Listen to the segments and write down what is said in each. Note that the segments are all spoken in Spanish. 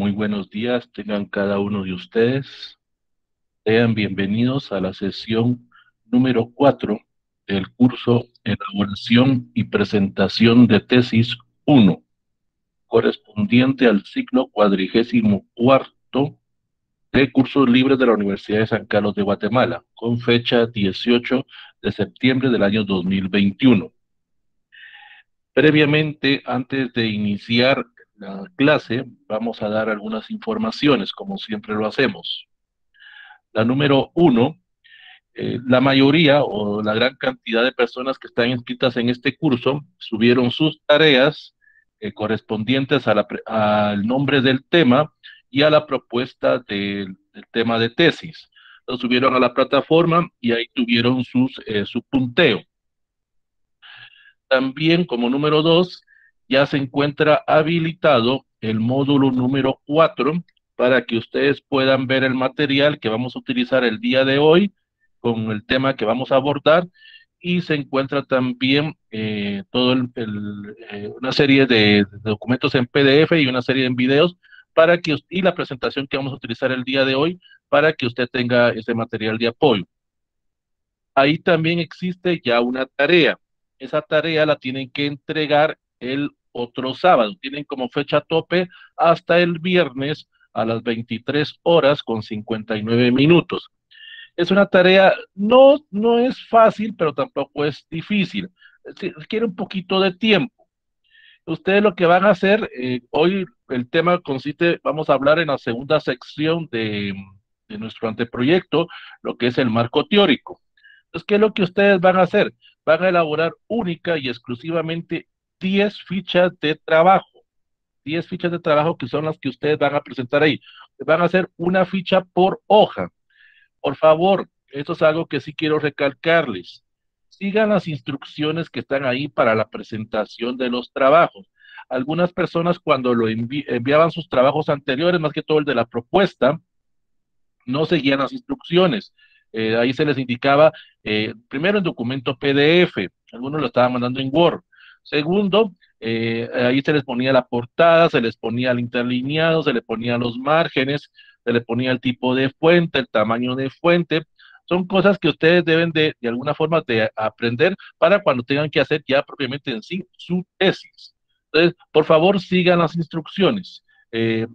Muy buenos días, tengan cada uno de ustedes. Sean bienvenidos a la sesión número 4 del curso Elaboración y Presentación de Tesis 1, correspondiente al ciclo cuadrigésimo cuarto de cursos libres de la Universidad de San Carlos de Guatemala, con fecha 18 de septiembre del año 2021. Previamente, antes de iniciar la clase, vamos a dar algunas informaciones, como siempre lo hacemos. La número uno, eh, la mayoría o la gran cantidad de personas que están inscritas en este curso subieron sus tareas eh, correspondientes al nombre del tema y a la propuesta del, tema de tesis. Lo subieron a la plataforma y ahí tuvieron sus, eh, su punteo. También como número dos, ya se encuentra habilitado el módulo número 4 para que ustedes puedan ver el material que vamos a utilizar el día de hoy con el tema que vamos a abordar y se encuentra también eh, todo el, eh, una serie de, documentos en PDF y una serie de videos para que y la presentación que vamos a utilizar el día de hoy para que usted tenga ese material de apoyo. Ahí también existe ya una tarea. Esa tarea la tienen que entregar el otro sábado. Tienen como fecha tope hasta el viernes a las 23 horas con 59 minutos. Es una tarea, no, no es fácil, pero tampoco es difícil. Requiere un poquito de tiempo. Ustedes lo que van a hacer, eh, hoy el tema consiste, vamos a hablar en la segunda sección de, de nuestro anteproyecto, lo que es el marco teórico. Entonces, ¿qué es lo que ustedes van a hacer? Van a elaborar única y exclusivamente 10 fichas de trabajo. 10 fichas de trabajo que son las que ustedes van a presentar ahí. Van a hacer una ficha por hoja. Por favor, esto es algo que sí quiero recalcarles. Sigan las instrucciones que están ahí para la presentación de los trabajos. Algunas personas cuando lo enviaban sus trabajos anteriores, más que todo el de la propuesta, no seguían las instrucciones. Eh, ahí se les indicaba, eh, primero en documento PDF, algunos lo estaban mandando en Word, Segundo, eh, ahí se les ponía la portada, se les ponía el interlineado, se les ponía los márgenes, se les ponía el tipo de fuente, el tamaño de fuente. Son cosas que ustedes deben de, de alguna forma, de aprender para cuando tengan que hacer ya propiamente en sí su tesis. Entonces, por favor, sigan las instrucciones. Eh,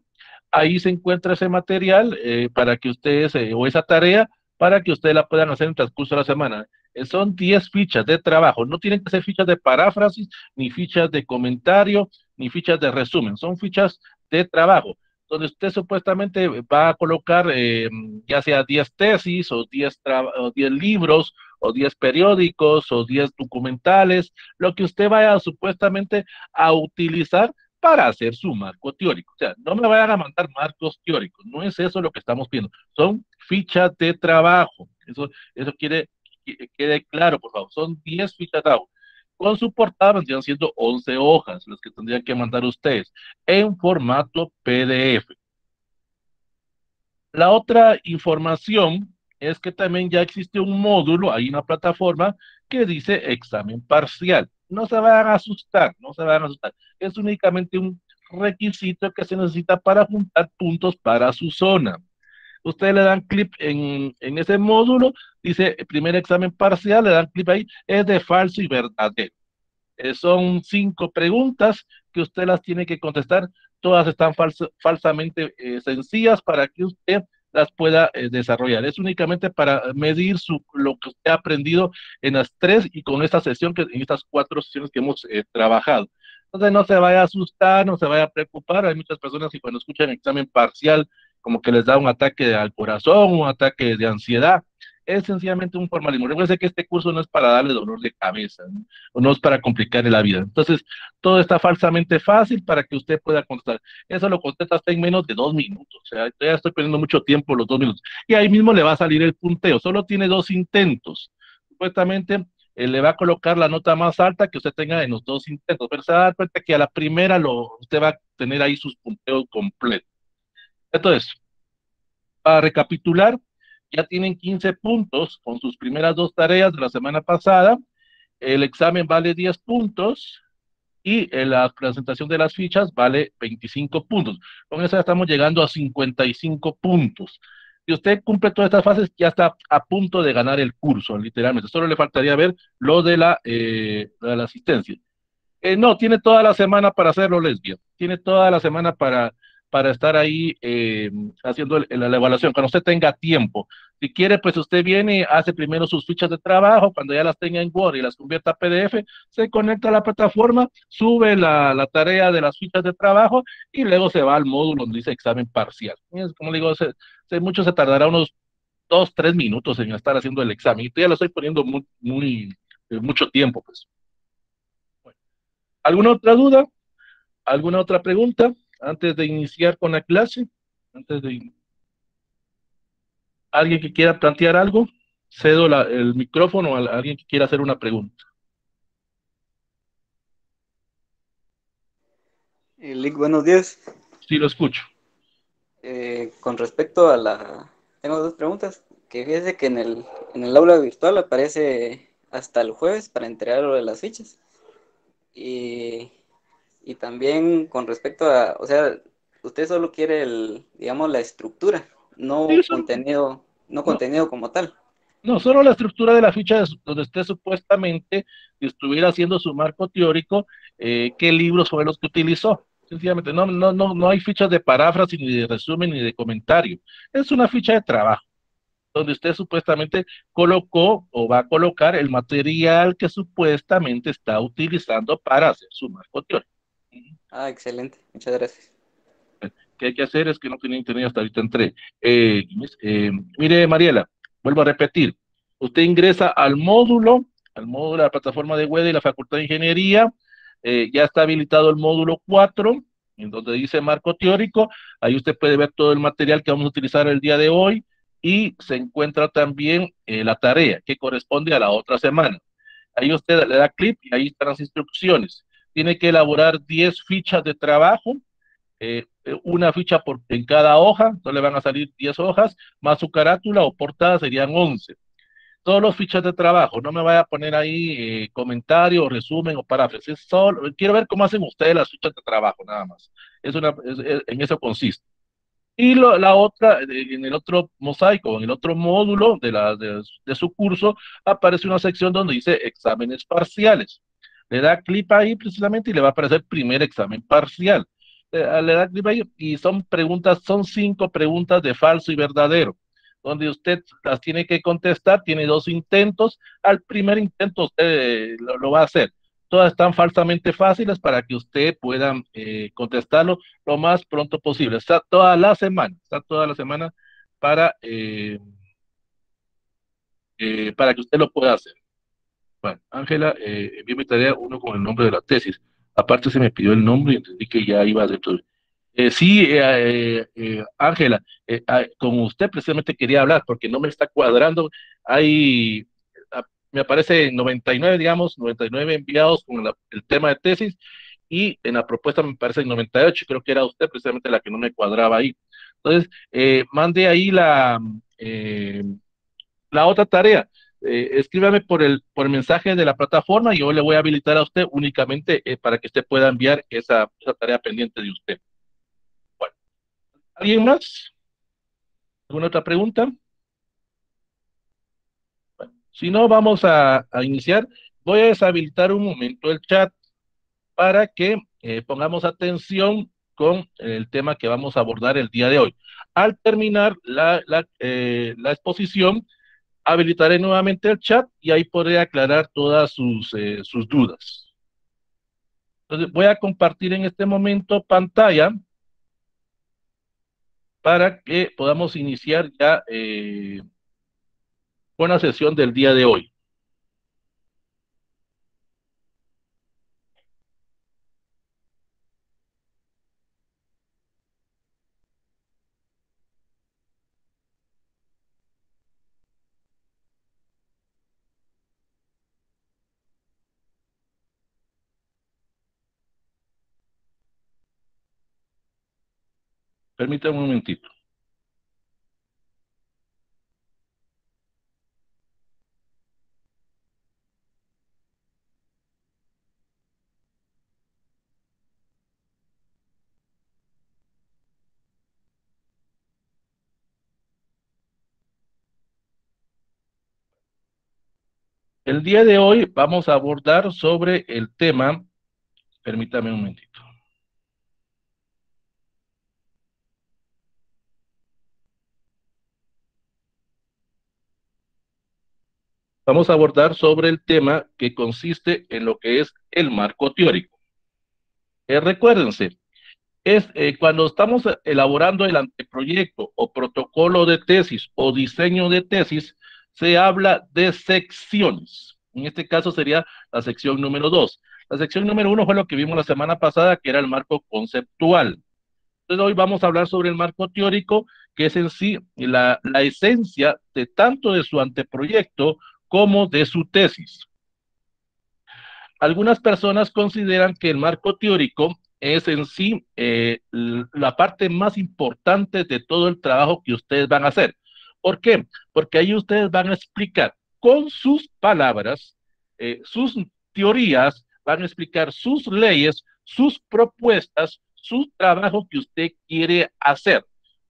ahí se encuentra ese material eh, para que ustedes, o esa tarea, para que ustedes la puedan hacer en el transcurso de la semana. Son 10 fichas de trabajo. No tienen que ser fichas de paráfrasis, ni fichas de comentario, ni fichas de resumen. Son fichas de trabajo, donde usted supuestamente va a colocar eh, ya sea 10 tesis o 10, o 10 libros o 10 periódicos o 10 documentales, lo que usted vaya supuestamente a utilizar para hacer su marco teórico. O sea, no me vayan a mandar marcos teóricos, no es eso lo que estamos viendo, son fichas de trabajo. Eso, eso quiere quede claro, por favor, son 10 fichas trabajo. Con su portada vendrían siendo 11 hojas, las que tendrían que mandar ustedes, en formato PDF. La otra información es que también ya existe un módulo, hay una plataforma que dice examen parcial. No se van a asustar, no se van a asustar. Es únicamente un requisito que se necesita para juntar puntos para su zona ustedes le dan clip en, ese módulo, dice primer examen parcial, le dan clip ahí, es de falso y verdadero. Eh, son cinco preguntas que usted las tiene que contestar, todas están falsamente eh, sencillas para que usted las pueda eh, desarrollar. Es únicamente para medir su, lo que usted ha aprendido en las tres y con esta sesión, que, en estas cuatro sesiones que hemos trabajado. Entonces no se vaya a asustar, no se vaya a preocupar. Hay muchas personas que cuando escuchan examen parcial como que les da un ataque al corazón, un ataque de ansiedad. Es sencillamente un formalismo. Recuerden que este curso no es para darle dolor de cabeza, ¿no? no es para complicarle la vida. Entonces, todo está falsamente fácil para que usted pueda contestar. Eso lo contesta hasta en menos de dos minutos. O sea, ya estoy perdiendo mucho tiempo los dos minutos. Y ahí mismo le va a salir el punteo. Solo tiene dos intentos. Supuestamente eh, le va a colocar la nota más alta que usted tenga en los dos intentos, pero se va a dar cuenta que a la primera usted va a tener ahí sus punteos completos. Entonces, para recapitular, ya tienen 15 puntos con sus primeras dos tareas de la semana pasada. El examen vale 10 puntos y en la presentación de las fichas vale 25 puntos. Con eso ya estamos llegando a 55 puntos. Si usted cumple todas estas fases, ya está a punto de ganar el curso, literalmente. Solo le faltaría ver lo de la, eh, de la asistencia. Eh, no, tiene toda la semana para hacerlo, lesbia. Tiene toda la semana para para estar ahí eh, haciendo la, evaluación, cuando usted tenga tiempo. Si quiere, pues usted viene, hace primero sus fichas de trabajo, cuando ya las tenga en Word y las convierta a PDF, se conecta a la plataforma, sube la, la tarea de las fichas de trabajo y luego se va al módulo donde dice examen parcial. Como digo, se, mucho se tardará unos dos, tres minutos en estar haciendo el examen. Y ya lo estoy poniendo muy, muy eh, mucho tiempo, pues. ¿Alguna otra duda? ¿Alguna otra pregunta? Antes de iniciar con la clase, antes de alguien que quiera plantear algo, cedo el micrófono a alguien que quiera hacer una pregunta. Eh, Lick, buenos días. Sí, lo escucho. Eh, con respecto a la... Tengo dos preguntas. Que fíjese que en el, en el aula virtual aparece hasta el jueves para entregar lo de las fichas. Y y también con respecto a, o sea, usted solo quiere el, digamos, la estructura, no contenido, no, contenido como tal. No, solo la estructura de la ficha donde usted supuestamente estuviera haciendo su marco teórico, eh, qué libros fueron los que utilizó. Sencillamente, no, no, no, no hay fichas de paráfrasis, ni de resumen, ni de comentario. Es una ficha de trabajo, donde usted supuestamente colocó o va a colocar el material que supuestamente está utilizando para hacer su marco teórico. Ah, excelente. Muchas gracias. ¿Qué hay que hacer? Es que no tenía internet hasta ahorita entré. Eh, eh, mire, Mariela, vuelvo a repetir. Usted ingresa al módulo, al módulo de la plataforma de web de la Facultad de Ingeniería. Eh, ya está habilitado el módulo 4, en donde dice marco teórico. Ahí usted puede ver todo el material que vamos a utilizar el día de hoy y se encuentra también la tarea que corresponde a la otra semana. Ahí usted le da clic y ahí están las instrucciones tiene que elaborar 10 fichas de trabajo, eh, una ficha por, en cada hoja, entonces le van a salir 10 hojas, más su carátula o portada serían 11. Todos los fichas de trabajo, no me vaya a poner ahí eh, comentario, resumen o paráfrasis, solo, quiero ver cómo hacen ustedes las fichas de trabajo, nada más. Es una, en eso consiste. Y la otra, en el otro mosaico, en el otro módulo de, la, de su curso, aparece una sección donde dice exámenes parciales le da clic ahí precisamente y le va a aparecer primer examen parcial. Eh, le da clic ahí y son preguntas, son cinco preguntas de falso y verdadero, donde usted las tiene que contestar, tiene dos intentos, al primer intento usted lo, va a hacer. Todas están falsamente fáciles para que usted pueda eh, contestarlo lo más pronto posible. Está toda la semana, está toda la semana para, eh, para que usted lo pueda hacer. Ángela, eh, envié mi tarea uno con el nombre de la tesis. Aparte se me pidió el nombre y entendí que ya iba todo. Eh, sí, eh, eh, Ángela, ah, como usted precisamente quería hablar, porque no me está cuadrando, hay, ah, me aparece 99, digamos, 99 enviados con el tema de tesis, y en la propuesta me parece 98, creo que era usted precisamente la que no me cuadraba ahí. Entonces, mande ahí la, la otra tarea eh, escríbame por el, por el mensaje de la plataforma y yo le voy a habilitar a usted únicamente eh, para que usted pueda enviar esa, tarea pendiente de usted. ¿alguien más? ¿Alguna otra pregunta? Si no, vamos a, iniciar. Voy a deshabilitar un momento el chat para que eh, pongamos atención con el tema que vamos a abordar el día de hoy. Al terminar la, la, la exposición, habilitaré nuevamente el chat y ahí podré aclarar todas sus, eh, sus dudas. Entonces voy a compartir en este momento pantalla para que podamos iniciar ya eh, con la sesión del día de hoy. Permítame un momentito. El día de hoy vamos a abordar sobre el tema, permítame un momentito. Vamos a abordar sobre el tema que consiste en lo que es el marco teórico. Eh, recuérdense, es eh, cuando estamos elaborando el anteproyecto o protocolo de tesis o diseño de tesis, se habla de secciones. En este caso sería la sección número dos. La sección número uno fue lo que vimos la semana pasada, que era el marco conceptual. Entonces hoy vamos a hablar sobre el marco teórico, que es en sí la, la esencia de tanto de su anteproyecto como de su tesis. Algunas personas consideran que el marco teórico es en sí eh, la parte más importante de todo el trabajo que ustedes van a hacer. ¿Por qué? Porque ahí ustedes van a explicar con sus palabras, eh, sus teorías, van a explicar sus leyes, sus propuestas, su trabajo que usted quiere hacer.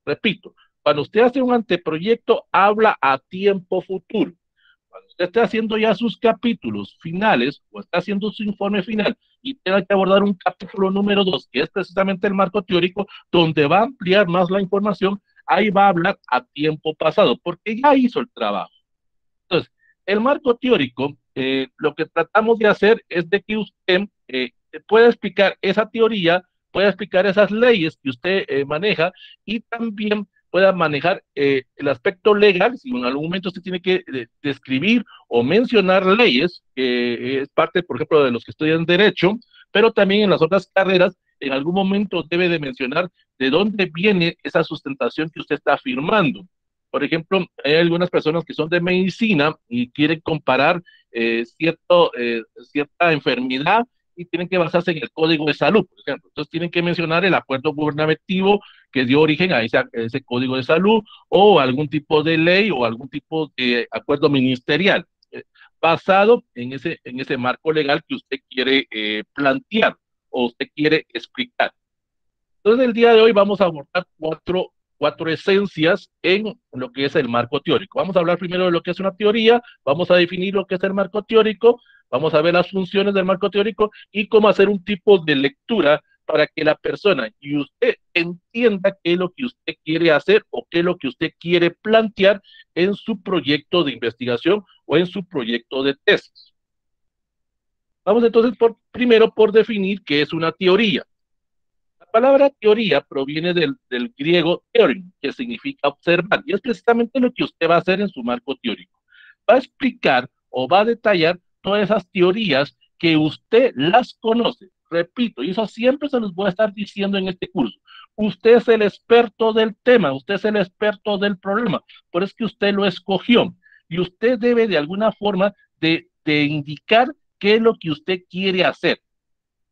Repito, cuando usted hace un anteproyecto, habla a tiempo futuro. Cuando usted esté haciendo ya sus capítulos finales o está haciendo su informe final y tenga que abordar un capítulo número dos, que es precisamente el marco teórico, donde va a ampliar más la información, ahí va a hablar a tiempo pasado, porque ya hizo el trabajo. Entonces, el marco teórico, eh, lo que tratamos de hacer es de que usted eh, pueda explicar esa teoría, pueda explicar esas leyes que usted eh, maneja y también pueda manejar el aspecto legal, si en algún momento usted tiene que describir o mencionar leyes, que es parte, por ejemplo, de los que estudian derecho, pero también en las otras carreras en algún momento debe de mencionar de dónde viene esa sustentación que usted está afirmando. Por ejemplo, hay algunas personas que son de medicina y quieren comparar eh, cierto, eh, cierta enfermedad y tienen que basarse en el código de salud, por ejemplo. Entonces tienen que mencionar el acuerdo gubernativo que dio origen a ese, ese código de salud o algún tipo de ley o algún tipo de acuerdo ministerial eh, basado en ese, en ese marco legal que usted quiere plantear o usted quiere explicar. Entonces, el día de hoy vamos a abordar cuatro, cuatro esencias en lo que es el marco teórico. Vamos a hablar primero de lo que es una teoría, vamos a definir lo que es el marco teórico, vamos a ver las funciones del marco teórico y cómo hacer un tipo de lectura para que la persona y usted entienda qué es lo que usted quiere hacer o qué es lo que usted quiere plantear en su proyecto de investigación o en su proyecto de tesis. Vamos entonces por, primero por definir qué es una teoría. La palabra teoría proviene del, griego theory, que significa observar, y es precisamente lo que usted va a hacer en su marco teórico. Va a explicar o va a detallar todas esas teorías que usted las conoce. Repito, y eso siempre se los voy a estar diciendo en este curso. Usted es el experto del tema, usted es el experto del problema, por es que usted lo escogió. Y usted debe de alguna forma de, de indicar qué es lo que usted quiere hacer.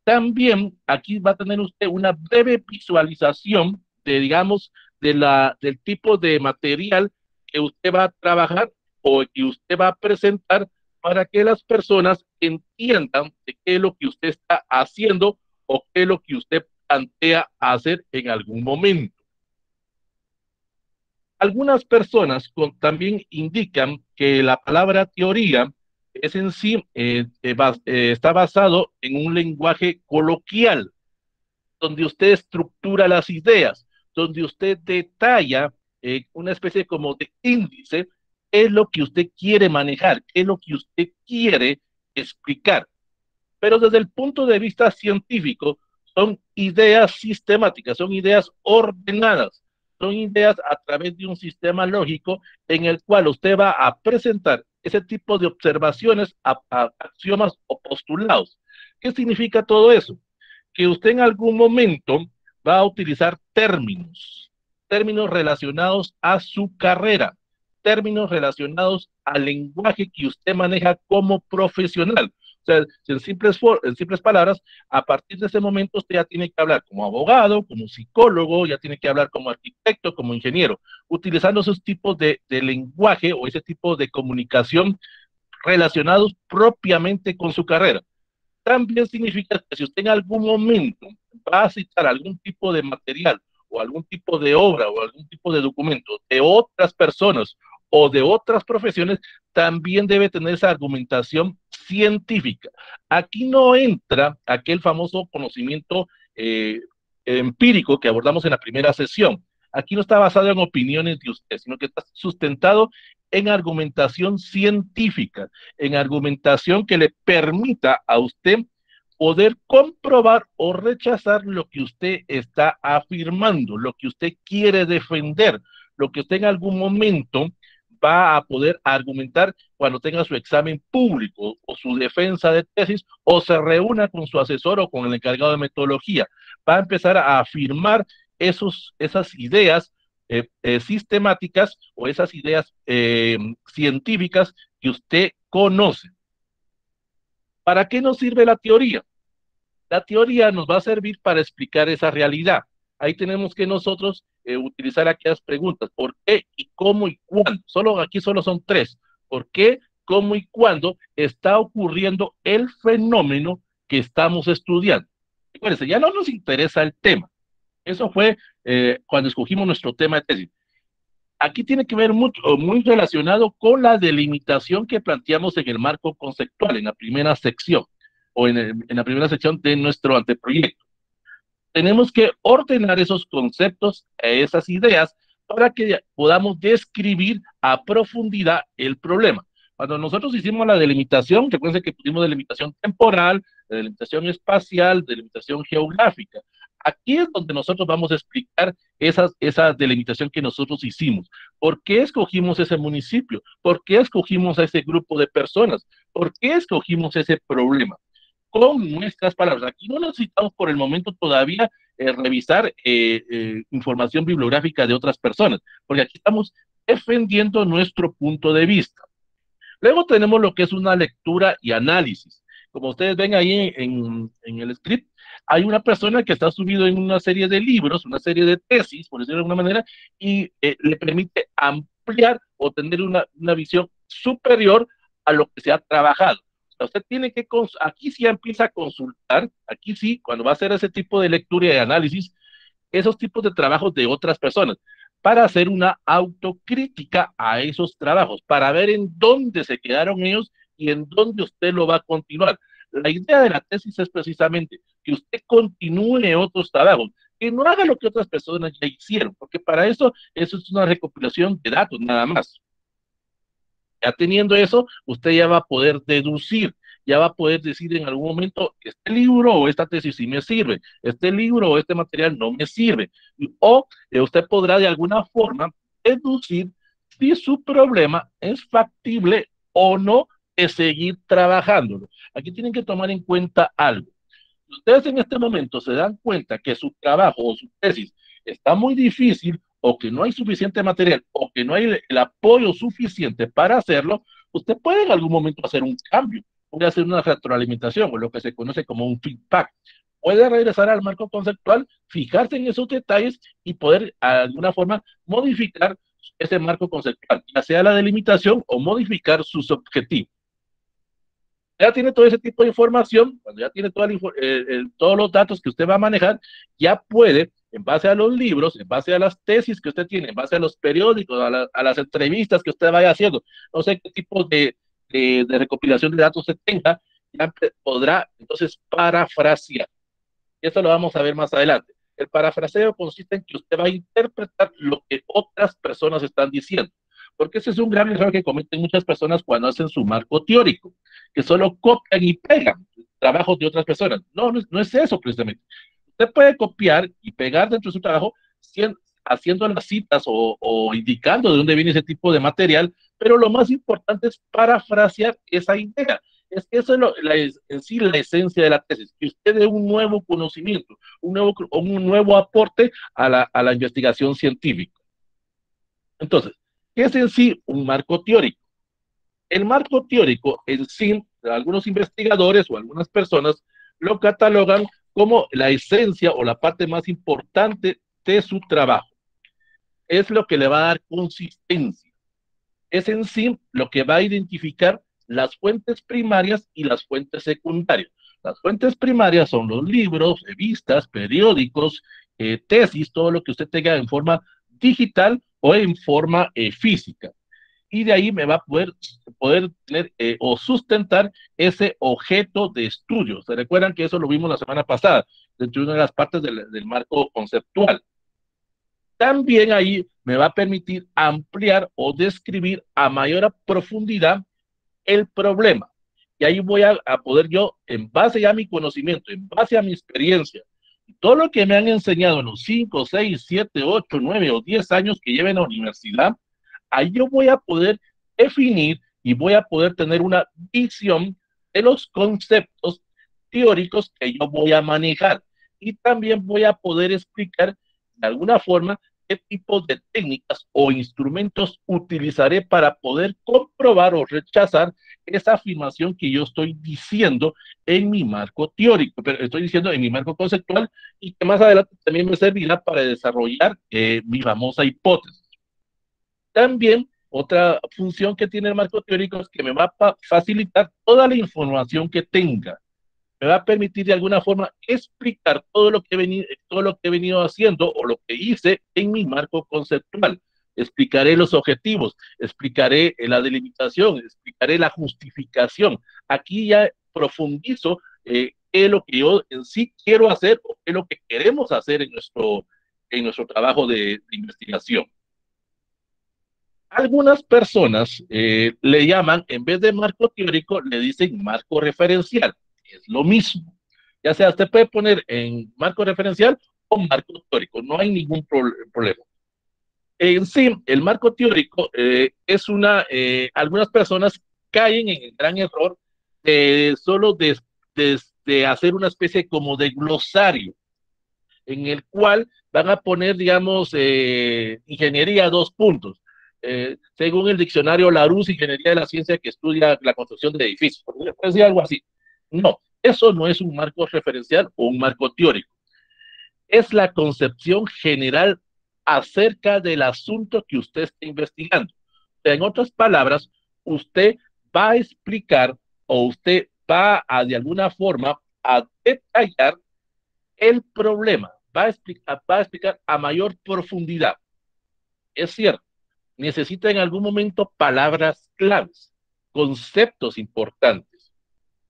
También aquí va a tener usted una breve visualización de, digamos, de la, del tipo de material que usted va a trabajar o que usted va a presentar para que las personas entiendan qué es lo que usted está haciendo o qué es lo que usted plantea hacer en algún momento. Algunas personas también indican que la palabra teoría es en sí, eh, eh, eh, está basado en un lenguaje coloquial, donde usted estructura las ideas, donde usted detalla una especie como de índice, es lo que usted quiere manejar, es lo que usted quiere explicar. Pero desde el punto de vista científico, son ideas sistemáticas, son ideas ordenadas, son ideas a través de un sistema lógico en el cual usted va a presentar ese tipo de observaciones a, axiomas o postulados. ¿Qué significa todo eso? Que usted en algún momento va a utilizar términos, términos relacionados a su carrera, términos relacionados al lenguaje que usted maneja como profesional. O sea, en simples, en simples palabras, a partir de ese momento usted ya tiene que hablar como abogado, como psicólogo, ya tiene que hablar como arquitecto, como ingeniero, utilizando esos tipos de, de lenguaje o ese tipo de comunicación relacionados propiamente con su carrera. También significa que si usted en algún momento va a citar algún tipo de material o algún tipo de obra o algún tipo de documento de otras personas o de otras profesiones, también debe tener esa argumentación científica. Aquí no entra aquel famoso conocimiento eh, empírico que abordamos en la primera sesión. Aquí no está basado en opiniones de usted, sino que está sustentado en argumentación científica, en argumentación que le permita a usted poder comprobar o rechazar lo que usted está afirmando, lo que usted quiere defender, lo que usted en algún momento va a poder argumentar cuando tenga su examen público o su defensa de tesis o se reúna con su asesor o con el encargado de metodología. Va a empezar a afirmar esos, esas ideas eh, eh, sistemáticas o esas ideas eh, científicas que usted conoce. ¿Para qué nos sirve la teoría? La teoría nos va a servir para explicar esa realidad. Ahí tenemos que nosotros utilizar aquellas preguntas. ¿Por qué y cómo y cuándo? Solo aquí solo son tres. ¿Por qué, cómo y cuándo está ocurriendo el fenómeno que estamos estudiando? Acuérdense, ya no nos interesa el tema. Eso fue eh, cuando escogimos nuestro tema de tesis. Aquí tiene que ver mucho, muy relacionado con la delimitación que planteamos en el marco conceptual, en la primera sección, o en, en la primera sección de nuestro anteproyecto. Tenemos que ordenar esos conceptos, esas ideas, para que podamos describir a profundidad el problema. Cuando nosotros hicimos la delimitación, recuerden que pusimos delimitación temporal, delimitación espacial, delimitación geográfica. Aquí es donde nosotros vamos a explicar esa delimitación que nosotros hicimos. ¿Por qué escogimos ese municipio? ¿Por qué escogimos a ese grupo de personas? ¿Por qué escogimos ese problema? Con nuestras palabras. Aquí no necesitamos por el momento todavía eh, revisar eh, eh, información bibliográfica de otras personas, porque aquí estamos defendiendo nuestro punto de vista. Luego tenemos lo que es una lectura y análisis. Como ustedes ven ahí en, en el script, hay una persona que está subido en una serie de libros, una serie de tesis, por decirlo de alguna manera, y le permite ampliar o tener una, una, visión superior a lo que se ha trabajado. Usted tiene que, aquí sí empieza a consultar, aquí sí, cuando va a hacer ese tipo de lectura y de análisis, esos tipos de trabajos de otras personas, para hacer una autocrítica a esos trabajos, para ver en dónde se quedaron ellos y en dónde usted lo va a continuar. La idea de la tesis es precisamente que usted continúe otros trabajos, que no haga lo que otras personas ya hicieron, porque para eso eso es una recopilación de datos nada más. Ya teniendo eso, usted ya va a poder deducir, ya va a poder decir en algún momento, este libro o esta tesis sí me sirve, este libro o este material no me sirve. O eh, usted podrá de alguna forma deducir si su problema es factible o no de seguir trabajándolo. Aquí tienen que tomar en cuenta algo ustedes en este momento se dan cuenta que su trabajo o su tesis está muy difícil o que no hay suficiente material o que no hay el, apoyo suficiente para hacerlo, usted puede en algún momento hacer un cambio, puede hacer una retroalimentación o lo que se conoce como un feedback. Puede regresar al marco conceptual, fijarse en esos detalles y poder de alguna forma modificar ese marco conceptual, ya sea la delimitación o modificar sus objetivos ya tiene todo ese tipo de información, cuando ya tiene eh, todos los datos que usted va a manejar, ya puede, en base a los libros, en base a las tesis que usted tiene, en base a los periódicos, a, las entrevistas que usted vaya haciendo, no sé qué tipo de, de, recopilación de datos usted tenga, ya podrá entonces parafrasear. Esto lo vamos a ver más adelante. El parafraseo consiste en que usted va a interpretar lo que otras personas están diciendo porque ese es un gran error que cometen muchas personas cuando hacen su marco teórico, que solo copian y pegan trabajos de otras personas. No, no es, eso precisamente. Usted puede copiar y pegar dentro de su trabajo haciendo las citas o, indicando de dónde viene ese tipo de material, pero lo más importante es parafrasear esa idea. Es que eso es lo, la, en sí la esencia de la tesis, que usted dé un nuevo conocimiento, un nuevo, un nuevo aporte a la, a la investigación científica. Entonces, ¿Qué es en sí un marco teórico? El marco teórico en sí, algunos investigadores o algunas personas lo catalogan como la esencia o la parte más importante de su trabajo. Es lo que le va a dar consistencia. Es en sí lo que va a identificar las fuentes primarias y las fuentes secundarias. Las fuentes primarias son los libros, revistas, periódicos, eh, tesis, todo lo que usted tenga en forma digital o en forma eh, física. Y de ahí me va a poder, poder tener eh, o sustentar ese objeto de estudio. Se recuerdan que eso lo vimos la semana pasada, dentro de una de las partes del, del marco conceptual. También ahí me va a permitir ampliar o describir a mayor profundidad el problema. Y ahí voy a, a, poder yo, en base a mi conocimiento, en base a mi experiencia, todo lo que me han enseñado en los 5, 6, 7, 8, 9 o 10 años que lleven a la universidad, ahí yo voy a poder definir y voy a poder tener una visión de los conceptos teóricos que yo voy a manejar. Y también voy a poder explicar de alguna forma qué tipo de técnicas o instrumentos utilizaré para poder comprobar o rechazar esa afirmación que yo estoy diciendo en mi marco teórico, pero estoy diciendo en mi marco conceptual y que más adelante también me servirá para desarrollar eh, mi famosa hipótesis. También otra función que tiene el marco teórico es que me va a facilitar toda la información que tenga. Me va a permitir de alguna forma explicar todo lo que he venido, todo lo que he venido haciendo o lo que hice en mi marco conceptual explicaré los objetivos, explicaré la delimitación, explicaré la justificación. Aquí ya profundizo eh, qué es lo que yo en sí quiero hacer o qué es lo que queremos hacer en nuestro, en nuestro trabajo de, investigación. Algunas personas eh, le llaman, en vez de marco teórico, le dicen marco referencial. Es lo mismo. Ya sea, usted puede poner en marco referencial o marco teórico, no hay ningún problema. En sí, el marco teórico eh, es una, eh, algunas personas caen en el gran error de solo de, de, hacer una especie como de glosario, en el cual van a poner, digamos, eh, ingeniería dos puntos. Según el diccionario Larousse, ingeniería de la ciencia que estudia la construcción de edificios. Decir algo así. No, eso no es un marco referencial o un marco teórico. Es la concepción general acerca del asunto que usted está investigando. En otras palabras, usted va a explicar o usted va a de alguna forma a detallar el problema, va a, explicar a mayor profundidad. Es cierto, necesita en algún momento palabras claves, conceptos importantes.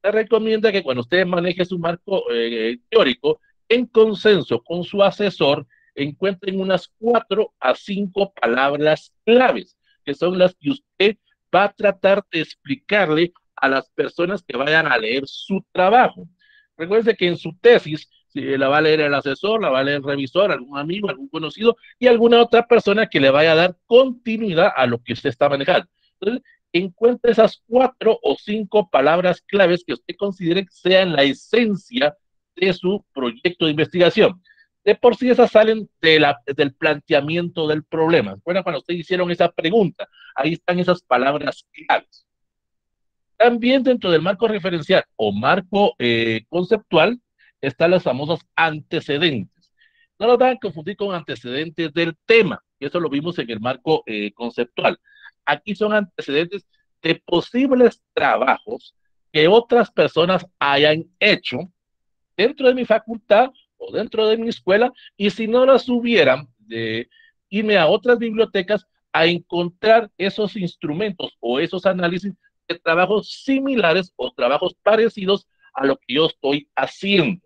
Se recomienda que cuando usted maneje su marco eh, teórico, en consenso con su asesor, encuentren unas cuatro a cinco palabras claves, que son las que usted va a tratar de explicarle a las personas que vayan a leer su trabajo. Recuerde que en su tesis la va a el asesor, la va el revisor, algún amigo, algún conocido y alguna otra persona que le vaya a dar continuidad a lo que usted está manejando. Entonces, encuentre esas cuatro o cinco palabras claves que usted considere que sean la esencia de su proyecto de investigación de por sí esas salen del planteamiento del problema. Bueno, cuando ustedes hicieron esa pregunta, ahí están esas palabras claves. También dentro del marco referencial o marco eh, conceptual están los famosos antecedentes. No los van a confundir con antecedentes del tema, y eso lo vimos en el marco eh, conceptual. Aquí son antecedentes de posibles trabajos que otras personas hayan hecho dentro de mi facultad dentro de mi escuela y si no las hubieran, de irme a otras bibliotecas a encontrar esos instrumentos o esos análisis de trabajos similares o trabajos parecidos a lo que yo estoy haciendo.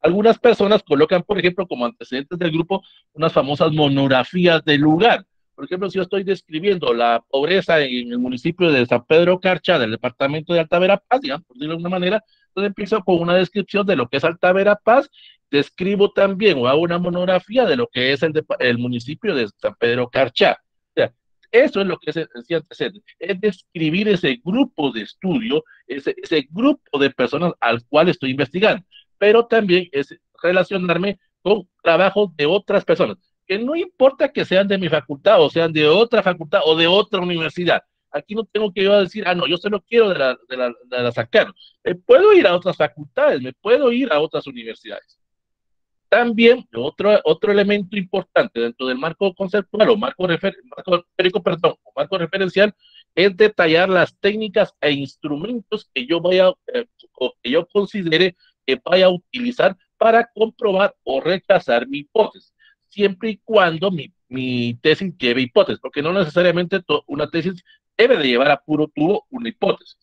Algunas personas colocan, por ejemplo, como antecedentes del grupo, unas famosas monografías del lugar. Por ejemplo, si yo estoy describiendo la pobreza en el municipio de San Pedro Carcha, del departamento de Alta Verapaz, por decirlo de alguna manera, entonces empiezo con una descripción de lo que es Alta Verapaz, describo también o hago una monografía de lo que es el, el municipio de San Pedro Carcha. O sea, eso es lo que es, es describir ese grupo de estudio, ese grupo de personas al cual estoy investigando, pero también es relacionarme con trabajos de otras personas que no importa que sean de mi facultad o sean de otra facultad o de otra universidad. Aquí no tengo que yo decir, ah, no, yo se lo quiero de la, de la, de la sacar. Me puedo ir a otras facultades, me puedo ir a otras universidades. También otro, otro elemento importante dentro del marco conceptual o marco, refer, marco perdón, o marco referencial es detallar las técnicas e instrumentos que yo vaya eh, o que yo considere que vaya a utilizar para comprobar o rechazar mi hipótesis siempre y cuando mi mi tesis lleve hipótesis, porque no necesariamente una tesis debe de llevar a puro tubo una hipótesis.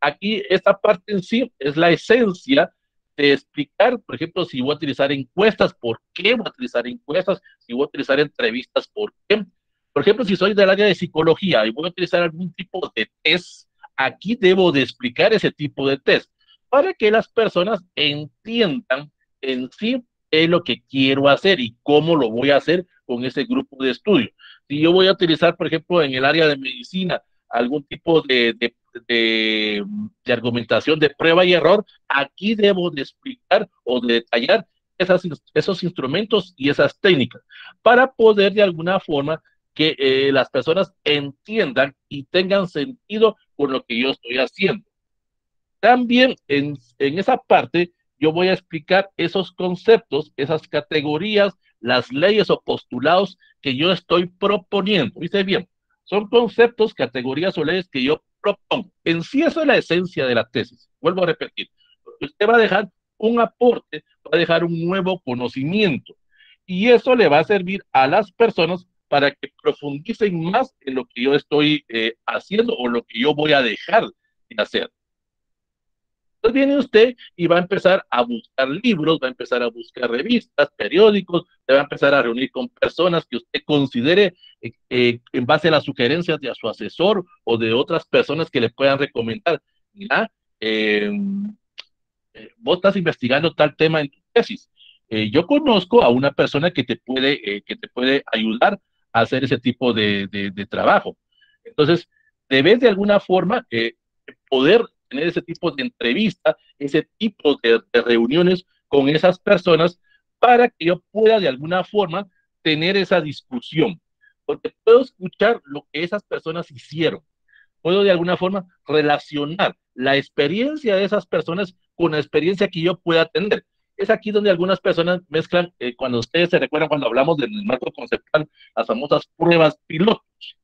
Aquí esta parte en sí es la esencia de explicar, por ejemplo, si voy a utilizar encuestas, por qué voy a utilizar encuestas, si voy a utilizar entrevistas, por qué. Por ejemplo, si soy del área de psicología y voy a utilizar algún tipo de test, aquí debo de explicar ese tipo de test para que las personas entiendan en sí es lo que quiero hacer y cómo lo voy a hacer con ese grupo de estudio. Si yo voy a utilizar, por ejemplo, en el área de medicina, algún tipo de, de, argumentación de prueba y error, aquí debo de explicar o de detallar esas, esos instrumentos y esas técnicas para poder de alguna forma que eh, las personas entiendan y tengan sentido con lo que yo estoy haciendo. También en, en esa parte yo voy a explicar esos conceptos, esas categorías, las leyes o postulados que yo estoy proponiendo. ¿Viste bien? Son conceptos, categorías o leyes que yo propongo. En sí eso es la esencia de la tesis. Vuelvo a repetir. Usted va a dejar un aporte, va a dejar un nuevo conocimiento. Y eso le va a servir a las personas para que profundicen más en lo que yo estoy eh, haciendo o lo que yo voy a dejar de hacer. Viene usted y va a empezar a buscar libros, va a empezar a buscar revistas, periódicos, se va a empezar a reunir con personas que usted considere eh, eh, en base a las sugerencias de su asesor o de otras personas que le puedan recomendar. Mira, em, eh, vos estás investigando tal tema en tu tesis. yo conozco a una persona que te puede, que te puede ayudar a hacer ese tipo de, de trabajo. Entonces, debes de alguna forma poder tener ese tipo de entrevista, ese tipo de, reuniones con esas personas para que yo pueda de alguna forma tener esa discusión, porque puedo escuchar lo que esas personas hicieron, puedo de alguna forma relacionar la experiencia de esas personas con la experiencia que yo pueda tener. Es aquí donde algunas personas mezclan, eh, cuando ustedes se recuerdan cuando hablamos del marco conceptual, las famosas pruebas pilotos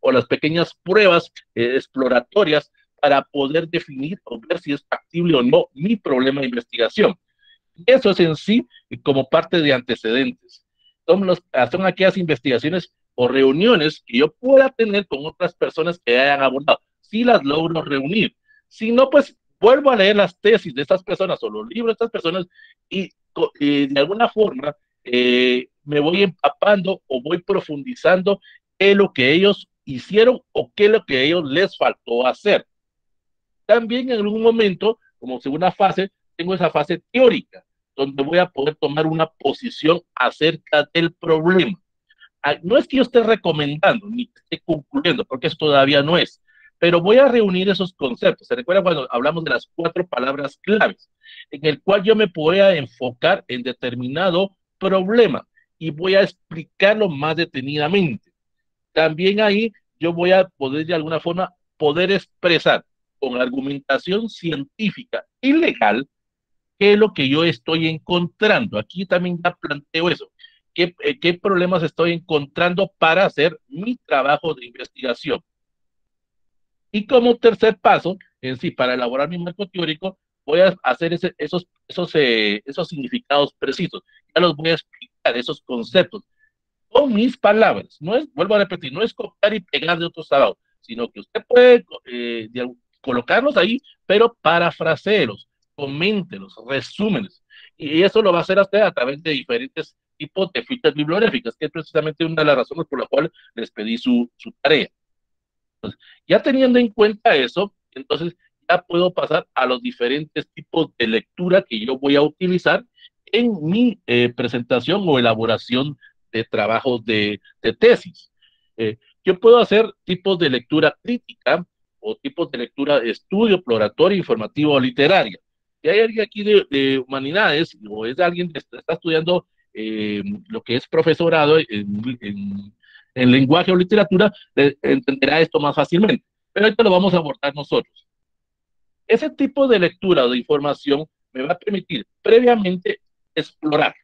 o, las pequeñas pruebas eh, exploratorias para poder definir o ver si es factible o no mi problema de investigación. Eso es en sí como parte de antecedentes. Son, los, son aquellas investigaciones o reuniones que yo pueda tener con otras personas que hayan abordado. Si las logro reunir. Si no, pues vuelvo a leer las tesis de estas personas o los libros de estas personas y, de alguna forma eh, me voy empapando o voy profundizando en lo que ellos hicieron o qué es lo que ellos les faltó hacer. También en algún momento, como segunda fase, tengo esa fase teórica, donde voy a poder tomar una posición acerca del problema. Ah, no es que yo esté recomendando ni esté concluyendo, porque eso todavía no es, pero voy a reunir esos conceptos. ¿Se recuerda cuando hablamos de las cuatro palabras claves, en el cual yo me voy a enfocar en determinado problema y voy a explicarlo más detenidamente? También ahí yo voy a poder de alguna forma poder expresar con argumentación científica y legal qué es lo que yo estoy encontrando. Aquí también ya planteo eso. ¿Qué, eh, qué problemas estoy encontrando para hacer mi trabajo de investigación? Y como tercer paso, en sí, para elaborar mi marco teórico, voy a hacer ese, esos, esos, eh, esos significados precisos. Ya los voy a explicar, esos conceptos, con mis palabras. No es, vuelvo a repetir, no es copiar y pegar de otros trabajos, sino que usted puede, eh, de, colocarlos ahí, pero parafraseelos, coméntelos, resúmenes. Y eso lo va a hacer usted a través de diferentes tipos de fichas bibliográficas, que es precisamente una de las razones por la cual les pedí su, su tarea. Entonces, ya teniendo en cuenta eso, entonces ya puedo pasar a los diferentes tipos de lectura que yo voy a utilizar en mi eh, presentación o elaboración de trabajos de, de tesis. Eh, yo puedo hacer tipos de lectura crítica, o tipos de lectura de estudio, exploratoria, informativa o literaria. Si hay alguien aquí de, humanidades o es alguien que está, estudiando eh, lo que es profesorado en, en, lenguaje o literatura, entenderá esto más fácilmente. Pero esto lo vamos a abordar nosotros. Ese tipo de lectura o de información me va a permitir previamente explorar.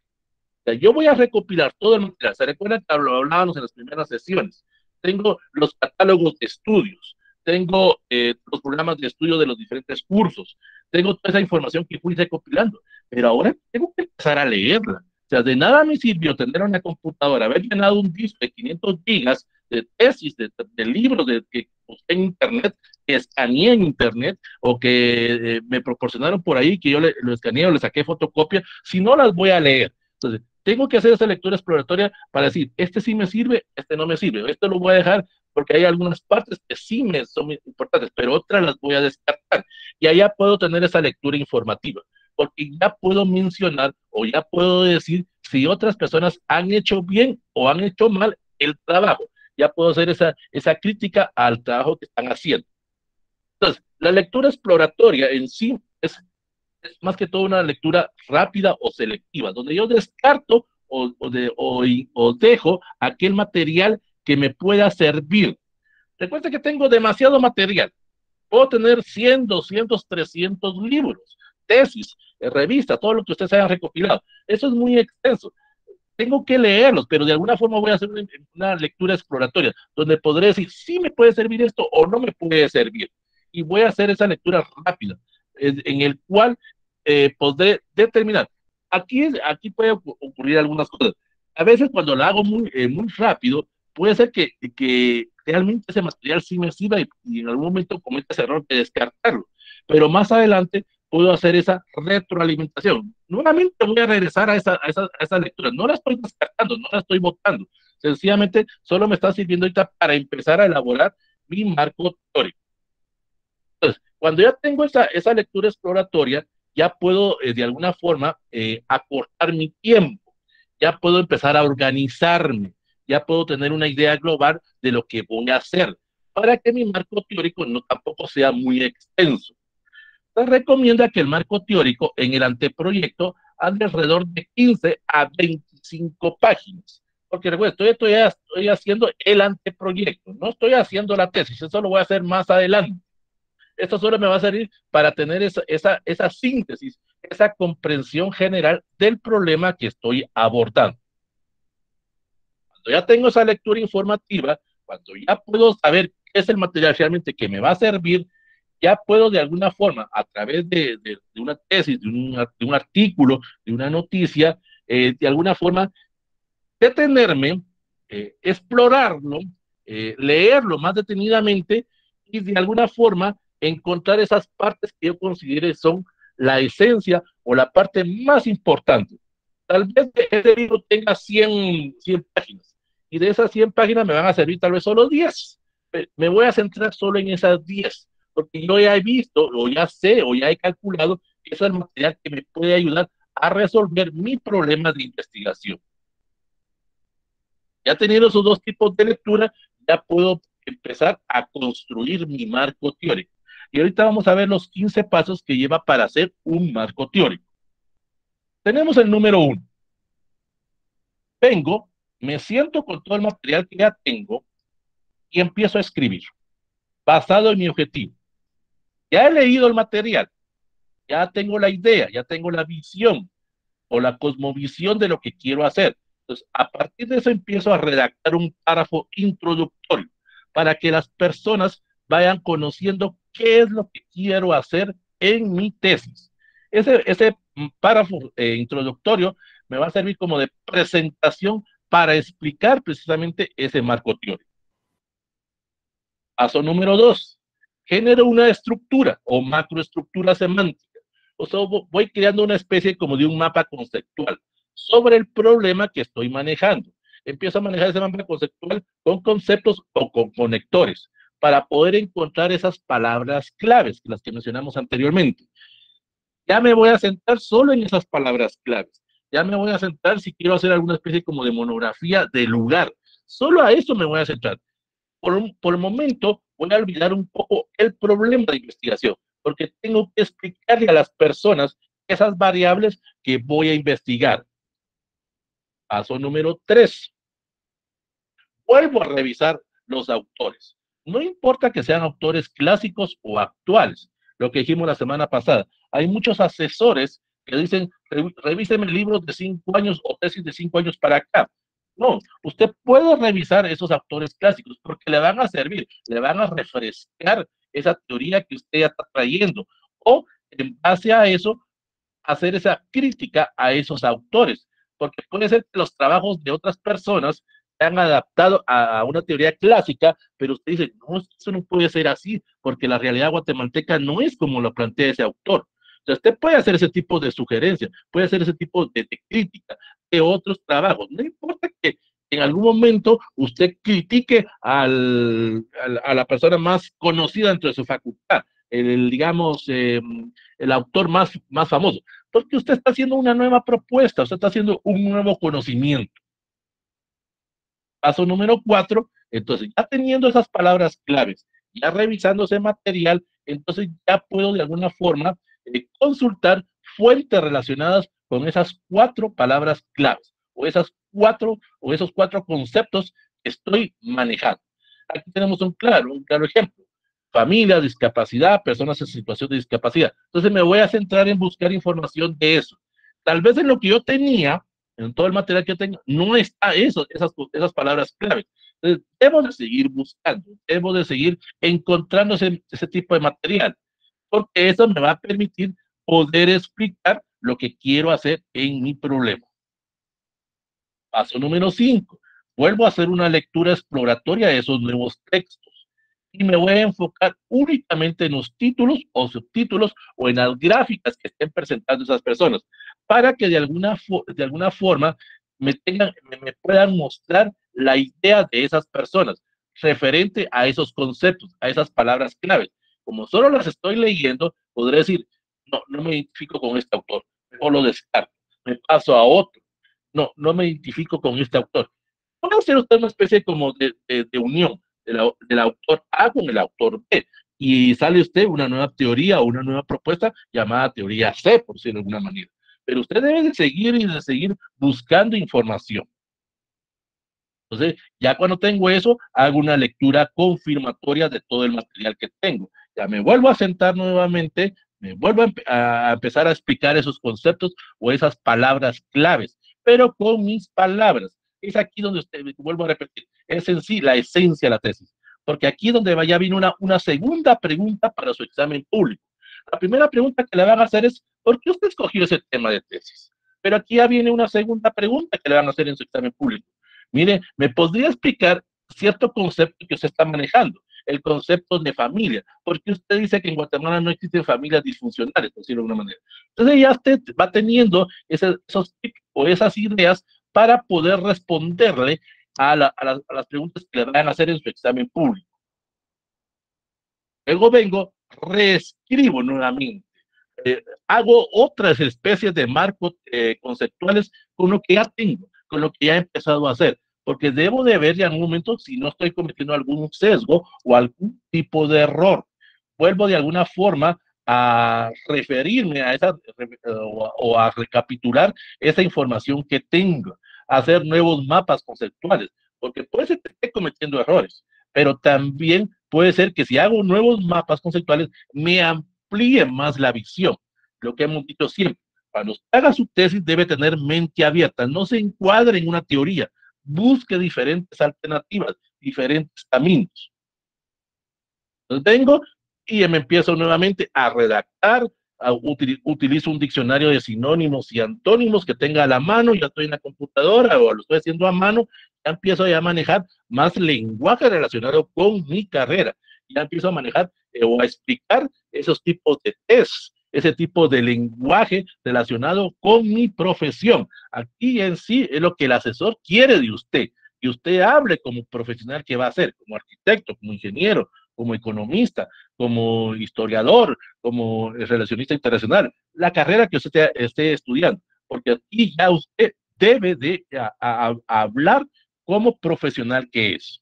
O sea, yo voy a recopilar todo el material. ¿Se recuerdan que lo hablábamos en las primeras sesiones? Tengo los catálogos de estudios, tengo eh, los programas de estudio de los diferentes cursos, tengo toda esa información que fui recopilando, pero ahora tengo que empezar a leerla, O sea, de nada me sirvió tener una computadora, haber llenado un disco de 500 gigas de tesis, de, libros de, que busqué en Internet, que escaneé en Internet o que eh, me proporcionaron por ahí, que yo le, lo escaneé o le saqué fotocopia, si no las voy a leer. Entonces, tengo que hacer esa lectura exploratoria para decir, este sí me sirve, este no me sirve, este lo voy a dejar porque hay algunas partes que sí me son importantes, pero otras las voy a descartar. Y allá puedo tener esa lectura informativa, porque ya puedo mencionar o ya puedo decir si otras personas han hecho bien o han hecho mal el trabajo. Ya puedo hacer esa, esa crítica al trabajo que están haciendo. Entonces, la lectura exploratoria en sí es, es más que todo una lectura rápida o selectiva, donde yo descarto o, o, de, o, o dejo aquel material que me pueda servir. Recuerda que tengo demasiado material. Puedo tener 100, 200, 300 libros, tesis, eh, revistas, todo lo que ustedes hayan recopilado. Eso es muy extenso. Tengo que leerlos, pero de alguna forma voy a hacer una, lectura exploratoria, donde podré decir si me puede servir esto o no me puede servir. Y voy a hacer esa lectura rápida, en, el cual eh, podré determinar. Aquí, aquí puede ocurrir algunas cosas. A veces cuando lo hago muy, eh, muy rápido, puede ser que, que realmente ese material sí me sirva y, en algún momento cometa ese error de descartarlo. Pero más adelante puedo hacer esa retroalimentación. Nuevamente voy a regresar a esa, a esa, a esa lectura. No la estoy descartando, no la estoy votando. Sencillamente solo me está sirviendo ahorita para empezar a elaborar mi marco teórico. Entonces, cuando ya tengo esa, esa lectura exploratoria, ya puedo eh, de alguna forma eh, acortar mi tiempo, ya puedo empezar a organizarme, ya puedo tener una idea global de lo que voy a hacer para que mi marco teórico no tampoco sea muy extenso. Se recomienda que el marco teórico en el anteproyecto ande alrededor de 15 a 25 páginas. Porque recuerda, estoy, estoy, estoy haciendo el anteproyecto, no estoy haciendo la tesis, eso lo voy a hacer más adelante. Esto solo me va a servir para tener esa, esa, esa síntesis, esa comprensión general del problema que estoy abordando ya tengo esa lectura informativa, cuando ya puedo saber qué es el material realmente que me va a servir, ya puedo de alguna forma, a través de, de, una tesis, de un, de un, artículo, de una noticia, eh, de alguna forma, detenerme, eh, explorarlo, eh, leerlo más detenidamente y de alguna forma encontrar esas partes que yo considere son la esencia o la parte más importante. Tal vez este libro tenga 100, 100 páginas, y de esas 100 páginas me van a servir tal vez solo 10. Me voy a centrar solo en esas 10, porque yo ya he visto, o ya sé, o ya he calculado que es el material que me puede ayudar a resolver mi problema de investigación. Ya teniendo esos dos tipos de lectura, ya puedo empezar a construir mi marco teórico. Y ahorita vamos a ver los 15 pasos que lleva para hacer un marco teórico. Tenemos el número uno. Vengo me siento con todo el material que ya tengo y empiezo a escribir, basado en mi objetivo. Ya he leído el material, ya tengo la idea, ya tengo la visión o la cosmovisión de lo que quiero hacer. Entonces, a partir de eso empiezo a redactar un párrafo introductorio para que las personas vayan conociendo qué es lo que quiero hacer en mi tesis. Ese, ese párrafo eh, introductorio me va a servir como de presentación para explicar precisamente ese marco teórico. Paso número dos, genero una estructura o macroestructura semántica. O sea, voy creando una especie como de un mapa conceptual sobre el problema que estoy manejando. Empiezo a manejar ese mapa conceptual con conceptos o con conectores para poder encontrar esas palabras claves, las que mencionamos anteriormente. Ya me voy a centrar solo en esas palabras claves ya me voy a centrar si quiero hacer alguna especie como de monografía de lugar. Solo a eso me voy a centrar. Por, por el momento voy a olvidar un poco el problema de investigación, porque tengo que explicarle a las personas esas variables que voy a investigar. Paso número tres. Vuelvo a revisar los autores. No importa que sean autores clásicos o actuales, lo que dijimos la semana pasada. Hay muchos asesores que dicen, revíseme libros de cinco años o tesis de cinco años para acá. No, usted puede revisar esos autores clásicos porque le van a servir, le van a refrescar esa teoría que usted ya está trayendo. O en base a eso, hacer esa crítica a esos autores porque puede ser que los trabajos de otras personas se han adaptado a una teoría clásica, pero usted dice, no, eso no puede ser así, porque la realidad guatemalteca no es como lo plantea ese autor. Usted puede hacer ese tipo de sugerencias, puede hacer ese tipo de, crítica de otros trabajos. No importa que en algún momento usted critique a la persona más conocida dentro de su facultad, el, digamos, eh, el autor más, más famoso, porque usted está haciendo una nueva propuesta, usted está haciendo un nuevo conocimiento. Paso número cuatro, entonces ya teniendo esas palabras claves, ya revisando ese material, entonces ya puedo de alguna forma consultar fuentes relacionadas con esas cuatro palabras claves o esas cuatro o esos cuatro conceptos que estoy manejando. Aquí tenemos un claro, un claro ejemplo. Familia, discapacidad, personas en situación de discapacidad. Entonces me voy a centrar en buscar información de eso. Tal vez en lo que yo tenía, en todo el material que tengo, no está eso, esas, esas palabras claves. Entonces, debo de seguir buscando, debo de seguir encontrando ese, ese tipo de material, porque eso me va a permitir poder explicar lo que quiero hacer en mi problema. Paso número 5. Vuelvo a hacer una lectura exploratoria de esos nuevos textos y me voy a enfocar únicamente en los títulos o subtítulos o en las gráficas que estén presentando esas personas para que de alguna, de alguna forma me, me puedan mostrar la idea de esas personas referente a esos conceptos, a esas palabras claves. Como solo las estoy leyendo, podré decir, no, no me identifico con este autor, o lo descarto, me paso a otro no, no me identifico con este autor. Puede hacer usted una especie como de, de, unión del autor A con el autor B y sale usted una nueva teoría o una nueva propuesta llamada teoría C, por decirlo de alguna manera. Pero usted debe de seguir y de seguir buscando información. Entonces, ya cuando tengo eso, hago una lectura confirmatoria de todo el material que tengo. Ya me vuelvo a sentar nuevamente, me vuelvo a, empezar a explicar esos conceptos o esas palabras claves pero con mis palabras. Es aquí donde usted, vuelvo a repetir, es en sí la esencia de la tesis, porque aquí donde vaya viene una, una segunda pregunta para su examen público. La primera pregunta que le van a hacer es, ¿por qué usted escogió ese tema de tesis? Pero aquí ya viene una segunda pregunta que le van a hacer en su examen público. Mire, ¿me podría explicar cierto concepto que usted está manejando? El concepto de familia, porque usted dice que en Guatemala no existen familias disfuncionales, por decirlo de alguna manera. Entonces ya usted va teniendo esos tips o esas ideas para poder responderle a, las preguntas que le van a hacer en su examen público. Luego vengo, reescribo nuevamente. Eh, hago otras especies de marcos eh, conceptuales con lo que ya tengo, con lo que ya he empezado a hacer, porque debo de ver en un momento si no estoy cometiendo algún sesgo o algún tipo de error. Vuelvo de alguna forma a referirme a esa o a, recapitular esa información que tengo, a hacer nuevos mapas conceptuales, porque puede ser que esté cometiendo errores, pero también puede ser que si hago nuevos mapas conceptuales me amplíe más la visión, lo que hemos dicho siempre. Cuando haga su tesis debe tener mente abierta, no se encuadre en una teoría, busque diferentes alternativas, diferentes caminos. Entonces tengo y me empiezo nuevamente a redactar, utilizo un diccionario de sinónimos y antónimos que tenga a la mano, ya estoy en la computadora o lo estoy haciendo a mano, ya empiezo a manejar más lenguaje relacionado con mi carrera, ya empiezo a manejar eh, o a explicar esos tipos de test, ese tipo de lenguaje relacionado con mi profesión. Aquí en sí es lo que el asesor quiere de usted, que usted hable como profesional que va a ser, como arquitecto, como ingeniero, como economista, como historiador, como relacionista internacional, la carrera que usted esté estudiando, porque aquí ya usted debe de hablar como profesional que es.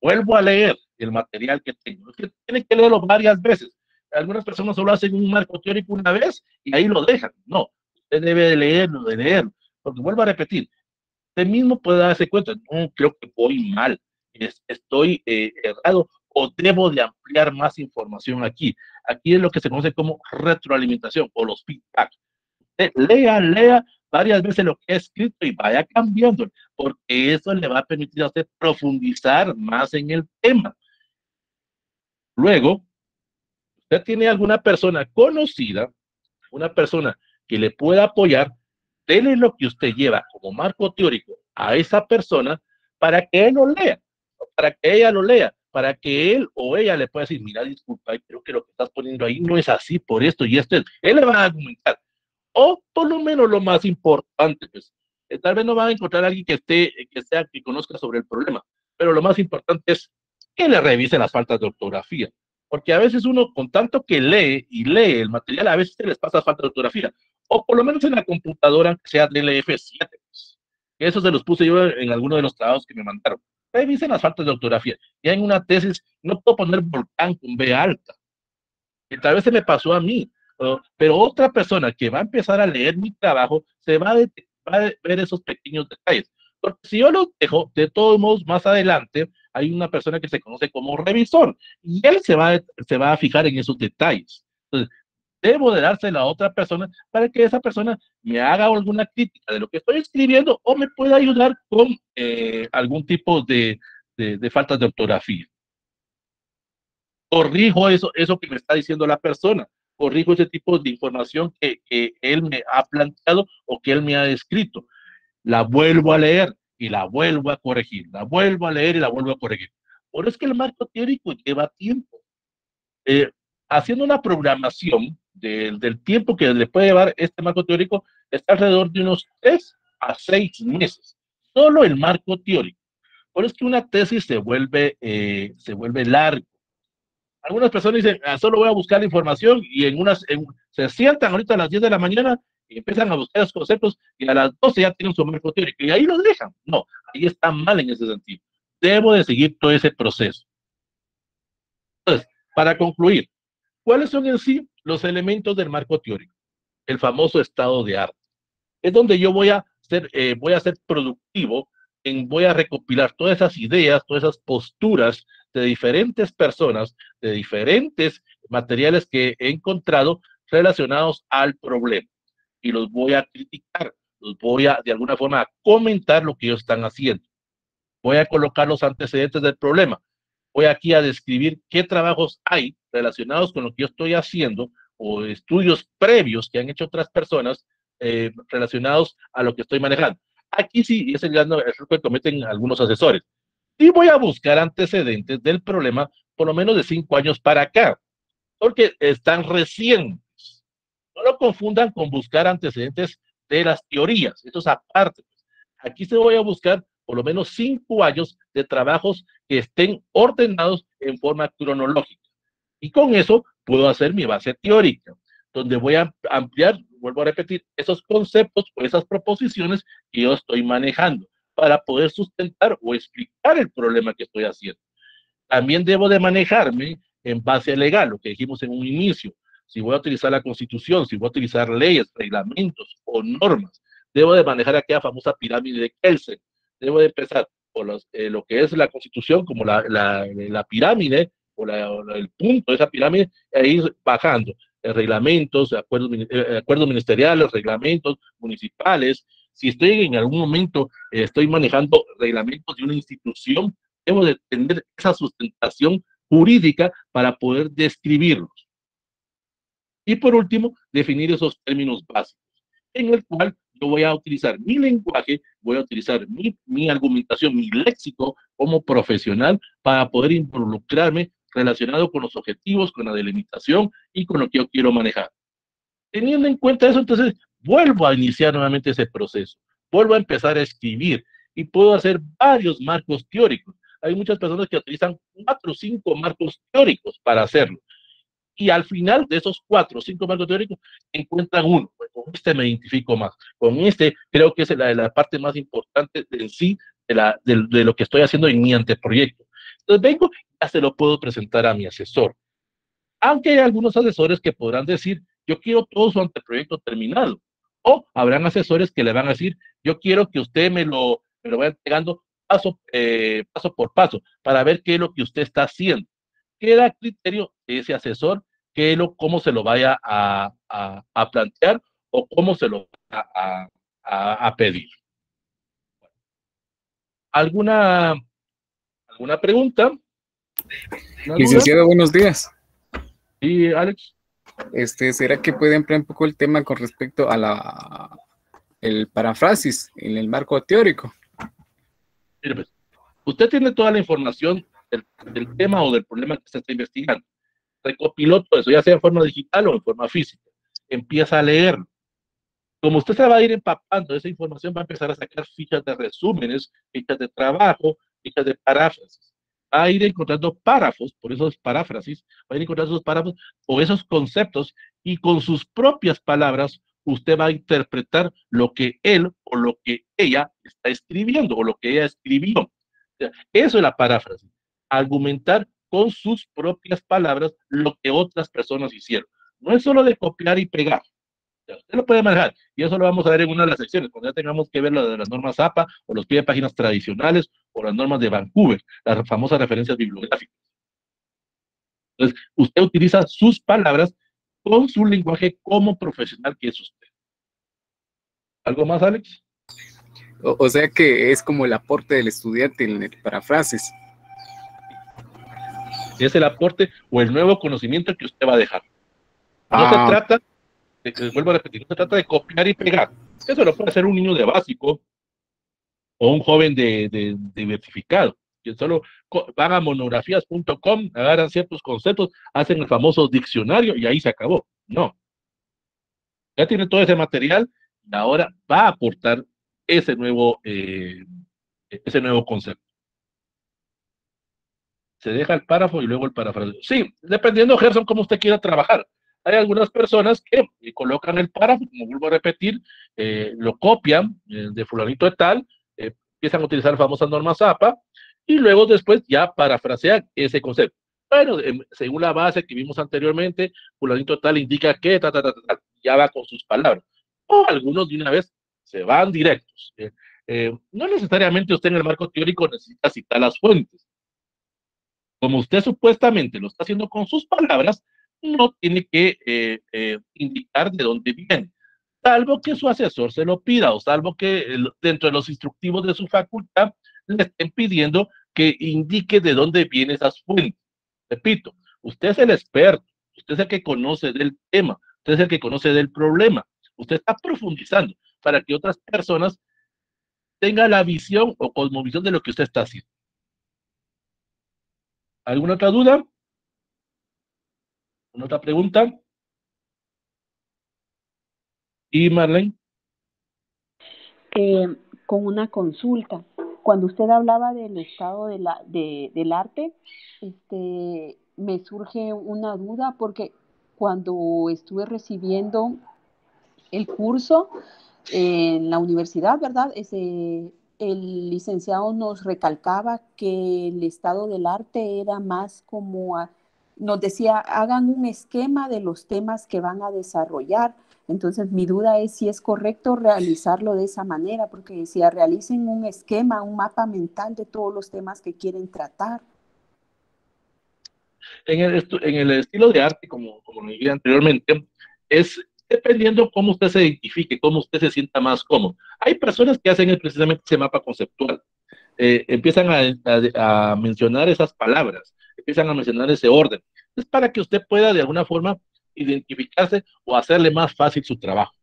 Vuelvo a leer el material que tengo. Es que tiene que leerlo varias veces. Algunas personas solo hacen un marco teórico una vez y ahí lo dejan. No, usted debe de leerlo, de leerlo. Porque vuelvo a repetir, usted mismo puede darse cuenta, no, creo que voy mal estoy eh, errado o debo de ampliar más información aquí. Aquí es lo que se conoce como retroalimentación o los feedback. lea, lea varias veces lo que he escrito y vaya cambiando, porque eso le va a permitir a usted profundizar más en el tema. Luego, usted tiene alguna persona conocida, una persona que le pueda apoyar, dele lo que usted lleva como marco teórico a esa persona para que él lo lea, para que ella lo lea, para que él o ella le pueda decir, mira, disculpa, creo que lo que estás poniendo ahí no es así por esto y esto. Él le va a argumentar. O por lo menos lo más importante, pues, eh, tal vez no va a encontrar a alguien que esté, que sea, que conozca sobre el problema, pero lo más importante es que le revise las faltas de ortografía. Porque a veces uno, con tanto que lee y lee el material, a veces se les pasa falta de ortografía. O por lo menos en la computadora, que sea DLF7. Pues. Eso se los puse yo en alguno de los trabajos que me mandaron. Revisen las faltas de ortografía. Ya en una tesis no puedo poner volcán con B alta. Y tal vez se me pasó a mí. Pero otra persona que va a empezar a leer mi trabajo se va a, va a ver esos pequeños detalles. Porque si yo lo dejo, de todos modos, más adelante hay una persona que se conoce como revisor y él se va, se va a fijar en esos detalles. Debo de dársela a otra persona para que esa persona me haga alguna crítica de lo que estoy escribiendo o me pueda ayudar con eh, algún tipo de, de, de faltas de ortografía. Corrijo eso, eso que me está diciendo la persona corrijo ese tipo de información que, que, él me ha planteado o que él me ha descrito la vuelvo a leer y la vuelvo a corregir, la vuelvo a leer y la vuelvo a corregir. Por eso es que el marco teórico lleva tiempo. Eh, haciendo una programación del tiempo que le puede llevar este marco teórico, está alrededor de unos tres a seis meses. Solo el marco teórico. Por eso es que una tesis se vuelve, eh, se vuelve largo. Algunas personas dicen, ah, solo voy a buscar la información y en unas, se sientan ahorita a las 10 de la mañana empiezan a buscar los conceptos y a las 12 ya tienen su marco teórico y ahí lo dejan. No, ahí está mal en ese sentido. Debo de seguir todo ese proceso. Entonces, para concluir, ¿cuáles son en sí los elementos del marco teórico? El famoso estado de arte. Es donde yo voy a ser, eh, voy a ser productivo en, voy a recopilar todas esas ideas, todas esas posturas de diferentes personas, de diferentes materiales que he encontrado relacionados al problema y los voy a criticar, los voy a de alguna forma comentar lo que ellos están haciendo. Voy a colocar los antecedentes del problema. Voy aquí a describir qué trabajos hay relacionados con lo que yo estoy haciendo o estudios previos que han hecho otras personas eh, relacionados a lo que estoy manejando. Aquí sí, es el error que cometen algunos asesores. Y voy a buscar antecedentes del problema por lo menos de cinco años para acá, porque están recién no lo confundan con buscar antecedentes de las teorías, eso es aparte. Aquí se voy a buscar por lo menos cinco años de trabajos que estén ordenados en forma cronológica. Y con eso puedo hacer mi base teórica, donde voy a ampliar, vuelvo a repetir, esos conceptos o esas proposiciones que yo estoy manejando para poder sustentar o explicar el problema que estoy haciendo. También debo de manejarme en base legal, lo que dijimos en un inicio, si voy a utilizar la constitución, si voy a utilizar leyes, reglamentos o normas, debo de manejar aquella famosa pirámide de Kelsen. Debo de empezar por los, eh, lo que es la constitución como la, la, la pirámide o, el punto de esa pirámide e ir bajando. Eh, reglamentos, acuerdos, eh, acuerdos ministeriales, reglamentos municipales. Si estoy en algún momento, estoy manejando reglamentos de una institución, debo de tener esa sustentación jurídica para poder describirlos. Y por último, definir esos términos básicos, en el cual yo voy a utilizar mi lenguaje, voy a utilizar mi, mi argumentación, mi léxico como profesional para poder involucrarme relacionado con los objetivos, con la delimitación y con lo que yo quiero manejar. Teniendo en cuenta eso, entonces vuelvo a iniciar nuevamente ese proceso, vuelvo a empezar a escribir y puedo hacer varios marcos teóricos. Hay muchas personas que utilizan cuatro o cinco marcos teóricos para hacerlo y al final de esos cuatro o cinco marcos teóricos encuentran uno. Pues con este me identifico más. Con este creo que es la, la parte más importante en sí de, la, de, lo que estoy haciendo en mi anteproyecto. Entonces vengo y ya se lo puedo presentar a mi asesor. Aunque hay algunos asesores que podrán decir, yo quiero todo su anteproyecto terminado. O habrán asesores que le van a decir, yo quiero que usted me lo, me lo vaya entregando paso, eh, paso por paso para ver qué es lo que usted está haciendo queda criterio de ese asesor que lo, cómo se lo vaya a, a, a plantear o cómo se lo va a, a pedir. ¿Alguna, ¿Alguna pregunta? Licenciado, buenos días. Sí, Alex. Este, ¿será que puede emplear un poco el tema con respecto a la el paráfrasis en el marco teórico. Pues, usted tiene toda la información del, del, tema o del problema que se está investigando. Recopiló todo eso, ya sea en forma digital o en forma física. Empieza a leer. Como usted se va a ir empapando esa información, va a empezar a sacar fichas de resúmenes, fichas de trabajo, fichas de paráfrasis. Va a ir encontrando párrafos, por esos paráfrasis, va a ir encontrando esos párrafos o esos conceptos y con sus propias palabras usted va a interpretar lo que él o lo que ella está escribiendo o lo que ella escribió. Eso es la paráfrasis. Argumentar con sus propias palabras lo que otras personas hicieron. No es solo de copiar y pegar. Usted lo puede manejar y eso lo vamos a ver en una de las secciones, cuando ya tengamos que ver lo de las normas APA o los pie de páginas tradicionales o las normas de Vancouver, las famosas referencias bibliográficas. Entonces, usted utiliza sus palabras con su lenguaje como profesional que es usted. ¿Algo más, Alex? O, sea que es como el aporte del estudiante en el Es el aporte o el nuevo conocimiento que usted va a dejar. No se ah. trata, de, vuelvo a repetir, no se trata de copiar y pegar. Eso lo puede hacer un niño de básico o un joven de, de diversificado que solo van a monografías.com, agarran ciertos conceptos, hacen el famoso diccionario y ahí se acabó. No. Ya tiene todo ese material y ahora va a aportar ese nuevo, eh, ese nuevo concepto. Se deja el párrafo y luego el parafraseo. Sí, dependiendo, Gerson, cómo usted quiera trabajar. Hay algunas personas que colocan el párrafo, como vuelvo a repetir, eh, lo copian eh, de fulanito de tal, empiezan a utilizar la famosa norma ZAPA, y luego después ya parafrasear ese concepto. Bueno, em, según la base que vimos anteriormente, fulanito tal indica que ta, ta, ta, ta, ya va con sus palabras. O algunos de una vez se van directos. Eh, eh, no necesariamente usted en el marco teórico necesita citar las fuentes. Como usted supuestamente lo está haciendo con sus palabras, no tiene que eh, indicar de dónde viene, salvo que su asesor se lo pida o salvo que dentro de los instructivos de su facultad le estén pidiendo que indique de dónde vienen esas fuentes. Repito, usted es el experto, usted es el que conoce del tema, usted es el que conoce del problema, usted está profundizando para que otras personas tengan la visión o cosmovisión de lo que usted está haciendo. ¿Alguna otra duda? ¿Alguna otra pregunta? ¿Y Marlene? Con una consulta cuando usted hablaba del estado de la, de, del arte, este, me surge una duda porque cuando estuve recibiendo el curso en la universidad, ¿verdad? Ese, el licenciado nos recalcaba que el estado del arte era más como, nos decía, hagan un esquema de los temas que van a desarrollar entonces, mi duda es si es correcto realizarlo de esa manera, porque si realicen un esquema, un mapa mental de todos los temas que quieren tratar. En el, estilo de arte, como, como dije anteriormente, es dependiendo cómo usted se identifique, cómo usted se sienta más cómodo. Hay personas que hacen precisamente ese mapa conceptual. Eh, empiezan a, a mencionar esas palabras, empiezan a mencionar ese orden. Es para que usted pueda de alguna forma identificarse o hacerle más fácil su trabajo.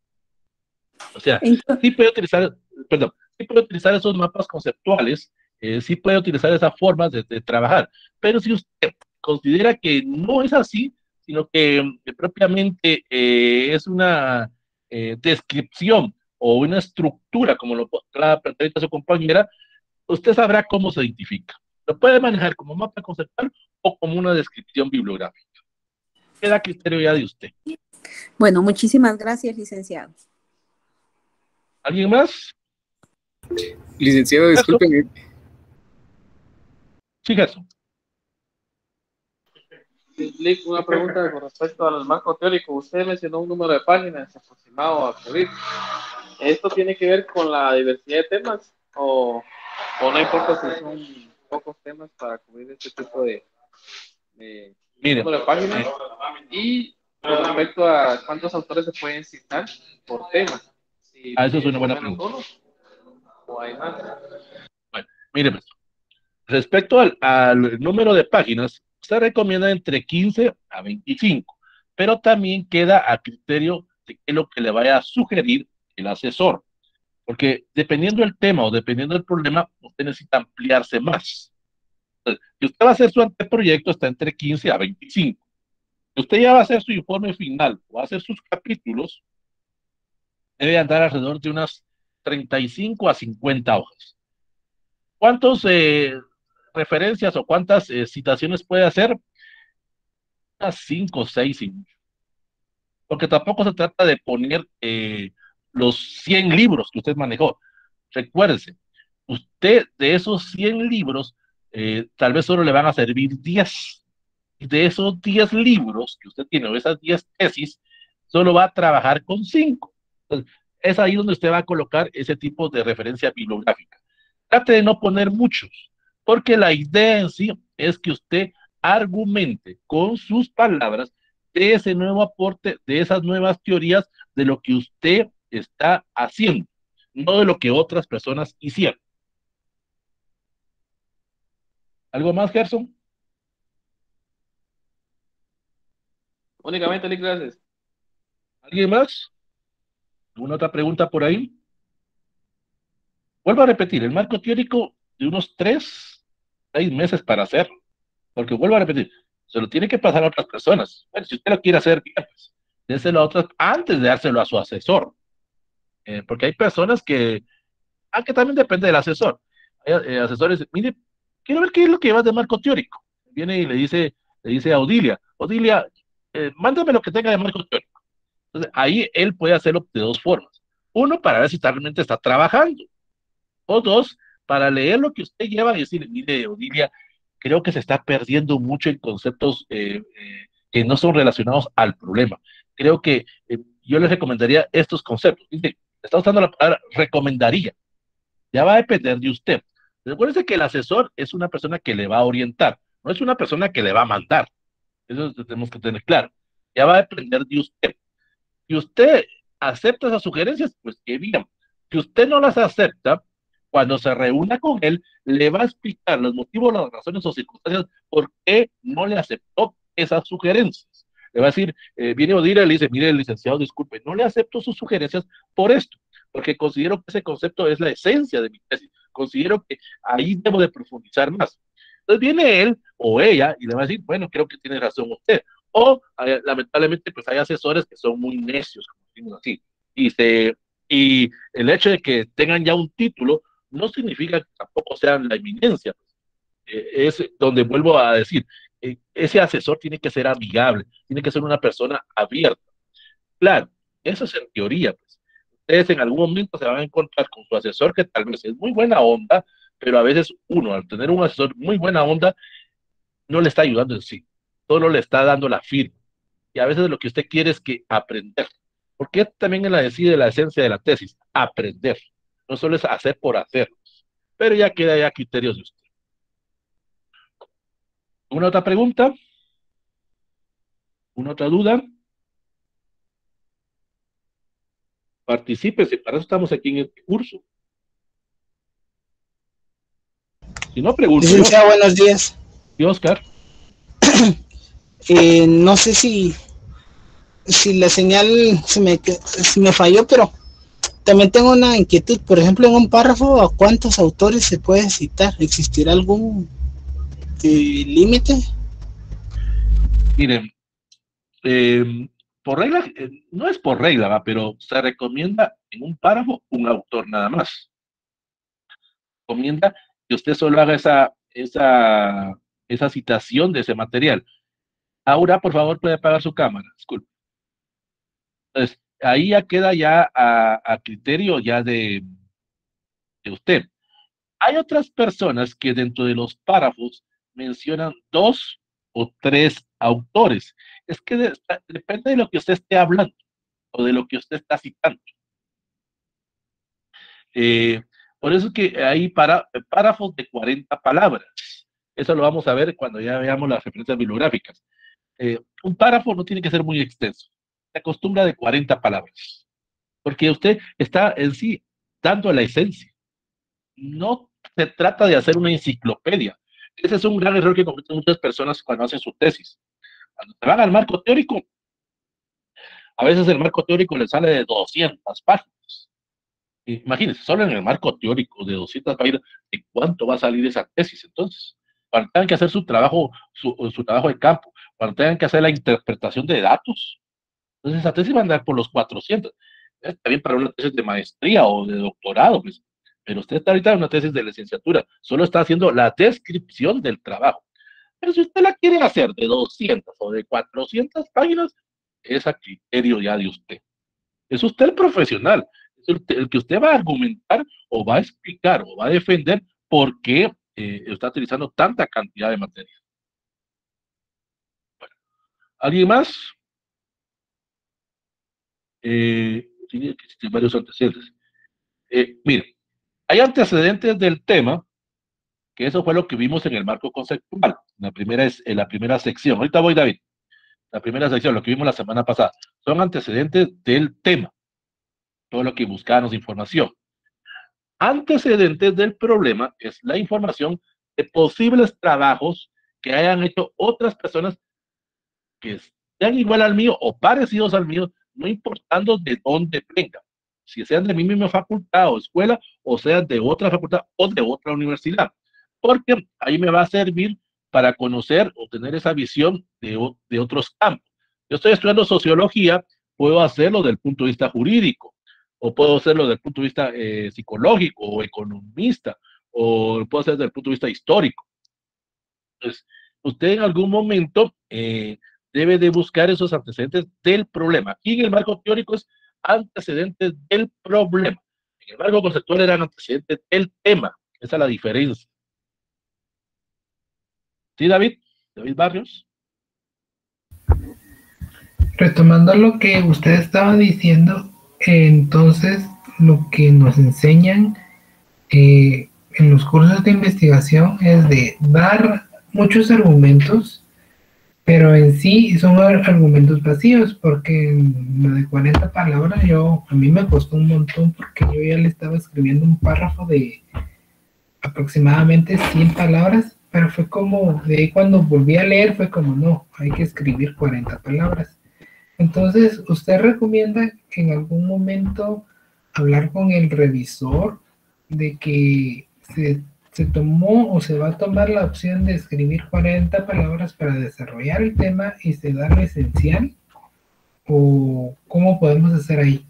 O sea, sí puede utilizar, perdón, sí puede utilizar esos mapas conceptuales, eh, sí puede utilizar esas formas de, trabajar, pero si usted considera que no es así, sino que eh, propiamente eh, es una descripción o una estructura, como lo la su compañera, usted sabrá cómo se identifica. Lo puede manejar como mapa conceptual o como una descripción bibliográfica queda criterio ya de usted. Bueno, muchísimas gracias, licenciado. ¿Alguien más? Licenciado, discúlpeme. Sí, eso. Una pregunta con respecto al marco teórico. Usted mencionó un número de páginas aproximado a cubrir. ¿Esto tiene que ver con la diversidad de temas o, o no importa si son pocos temas para cubrir este tipo de, de Mire, página. Y con respecto a cuántos autores se pueden citar por tema. Si ah, eso es una buena pregunta. Bueno, mire, pues, respecto al, al, número de páginas, se recomienda entre 15 a 25, pero también queda a criterio de qué es lo que le vaya a sugerir el asesor. Porque dependiendo del tema o dependiendo del problema, usted necesita ampliarse más. Si usted va a hacer su anteproyecto, está entre 15 a 25. Si usted ya va a hacer su informe final o va a hacer sus capítulos, debe andar alrededor de unas 35 a 50 hojas. ¿Cuántas eh, referencias o cuántas eh, citaciones puede hacer? Unas 5 o 6 y mucho. Porque tampoco se trata de poner eh, los 100 libros que usted manejó. Recuérdese, usted de esos 100 libros, tal vez solo le van a servir 10. Y de esos 10 libros que usted tiene, o esas 10 tesis, solo va a trabajar con 5. es ahí donde usted va a colocar ese tipo de referencia bibliográfica. Trate de no poner muchos, porque la idea en sí es que usted argumente con sus palabras de ese nuevo aporte, de esas nuevas teorías, de lo que usted está haciendo, no de lo que otras personas hicieron. ¿Algo más, Gerson? Únicamente, gracias. ¿Alguien más? ¿Alguna otra pregunta por ahí? Vuelvo a repetir, el marco teórico de unos tres, seis meses para hacerlo. Porque vuelvo a repetir, se lo tiene que pasar a otras personas. Bueno, si usted lo quiere hacer bien, pues, déselo a otras antes de dárselo a su asesor. Eh, porque hay personas que, ah, también depende del asesor. Hay eh, asesores, mire, quiero ver qué es lo que llevas de marco teórico. Viene y le dice, le dice a Odilia, Odilia, eh, mándame lo que tenga de marco teórico. Entonces, ahí él puede hacerlo de dos formas. Uno, para ver si realmente está trabajando. O dos, para leer lo que usted lleva y decir, mire, Odilia, creo que se está perdiendo mucho en conceptos eh, eh, que no son relacionados al problema. Creo que yo les recomendaría estos conceptos. Está usando la palabra recomendaría. Ya va a depender de usted. Recuerde que el asesor es una persona que le va a orientar, no es una persona que le va a mandar. Eso tenemos que tener claro. Ya va a depender de usted. Si usted acepta esas sugerencias, pues qué bien. Si usted no las acepta, cuando se reúna con él, le va a explicar los motivos, las razones o circunstancias por qué no le aceptó esas sugerencias. Le va a decir, eh, viene Odile y le dice, mire, licenciado, disculpe, no le acepto sus sugerencias por esto, porque considero que ese concepto es la esencia de mi tesis. Considero que ahí debo de profundizar más. Entonces viene él o ella y le va a decir, bueno, creo que tiene razón usted. O eh, lamentablemente pues hay asesores que son muy necios, como decimos así. Y, se, y el hecho de que tengan ya un título no significa que tampoco sean la eminencia. Eh, es donde vuelvo a decir, eh, ese asesor tiene que ser amigable, tiene que ser una persona abierta. Claro, eso es en teoría. Pues. Ustedes en algún momento se van a encontrar con su asesor que tal vez es muy buena onda, pero a veces uno, al tener un asesor muy buena onda, no le está ayudando en sí, solo le está dando la firma. Y a veces lo que usted quiere es que aprender. Porque también en la la esencia de la tesis, aprender. No solo es hacer por hacer, pero ya queda ya criterios de usted. ¿Una otra pregunta? ¿Una otra duda? Particípese, para eso estamos aquí en este curso. Si no, pregunto. Licenciado, buenos días. ¿Y Oscar? Eh, no sé si, si la señal se me, se me falló, pero también tengo una inquietud. Por ejemplo, en un párrafo, ¿a cuántos autores se puede citar? ¿Existirá algún eh, límite? Miren, eh, por regla, no es por regla, pero se recomienda en un párrafo un autor nada más. Recomienda que usted solo haga esa, esa, esa citación de ese material. Ahora, por favor, puede apagar su cámara, disculpe. Entonces, ahí ya queda ya a, criterio ya de, de usted. Hay otras personas que dentro de los párrafos mencionan dos o tres autores. Es que depende de lo que usted esté hablando o de lo que usted está citando. Eh, por eso que hay párrafos de 40 palabras. Eso lo vamos a ver cuando ya veamos las referencias bibliográficas. Eh, un párrafo no tiene que ser muy extenso. Se acostumbra de 40 palabras. Porque usted está en sí dando la esencia. No se trata de hacer una enciclopedia. Ese es un gran error que cometen muchas personas cuando hacen su tesis. Cuando se van al marco teórico, a veces el marco teórico le sale de 200 páginas Imagínense, solo en el marco teórico de 200 páginas, ¿de cuánto va a salir esa tesis entonces? Cuando tengan que hacer su trabajo, su, su trabajo de campo, cuando tengan que hacer la interpretación de datos, entonces esa tesis va a andar por los 400. Está bien para una tesis de maestría o de doctorado, pues, pero usted está ahorita en una tesis de licenciatura, solo está haciendo la descripción del trabajo. Pero si usted la quiere hacer de 200 o de 400 páginas, es a criterio ya de usted. Es usted el profesional, es el, que usted va a argumentar o va a explicar o va a defender por qué eh, está utilizando tanta cantidad de materia. ¿Alguien más? Eh, que existir varios antecedentes. Eh, mire, hay antecedentes del tema, que eso fue lo que vimos en el marco conceptual, la primera, en la primera sección. Ahorita voy, David. La primera sección, lo que vimos la semana pasada, son antecedentes del tema, todo lo que buscábamos información. Antecedentes del problema es la información de posibles trabajos que hayan hecho otras personas que sean igual al mío o parecidos al mío, no importando de dónde vengan, si sean de mi misma facultad o escuela o sean de otra facultad o de otra universidad, porque ahí me va a servir para conocer o tener esa visión de, de otros campos. Yo estoy estudiando sociología, puedo hacerlo desde el punto de vista jurídico, o puedo hacerlo desde el punto de vista eh, psicológico o economista, o puedo hacerlo desde el punto de vista histórico. Entonces, usted en algún momento eh, debe de buscar esos antecedentes del problema. Aquí en el marco teórico es antecedentes del problema. En el marco conceptual eran antecedentes del tema. Esa es la diferencia. ¿Sí, David? David Barrios. Retomando lo que usted estaba diciendo, entonces lo que nos enseñan eh, en los cursos de investigación es de dar muchos argumentos pero en sí son argumentos vacíos, porque lo de 40 palabras yo, a mí me costó un montón porque yo ya le estaba escribiendo un párrafo de aproximadamente 100 palabras, pero fue como, de ahí cuando volví a leer fue como, no, hay que escribir 40 palabras. Entonces, ¿usted recomienda en algún momento hablar con el revisor de que se se tomó o se va a tomar la opción de escribir 40 palabras para desarrollar el tema y se da lo esencial? ¿O cómo podemos hacer ahí?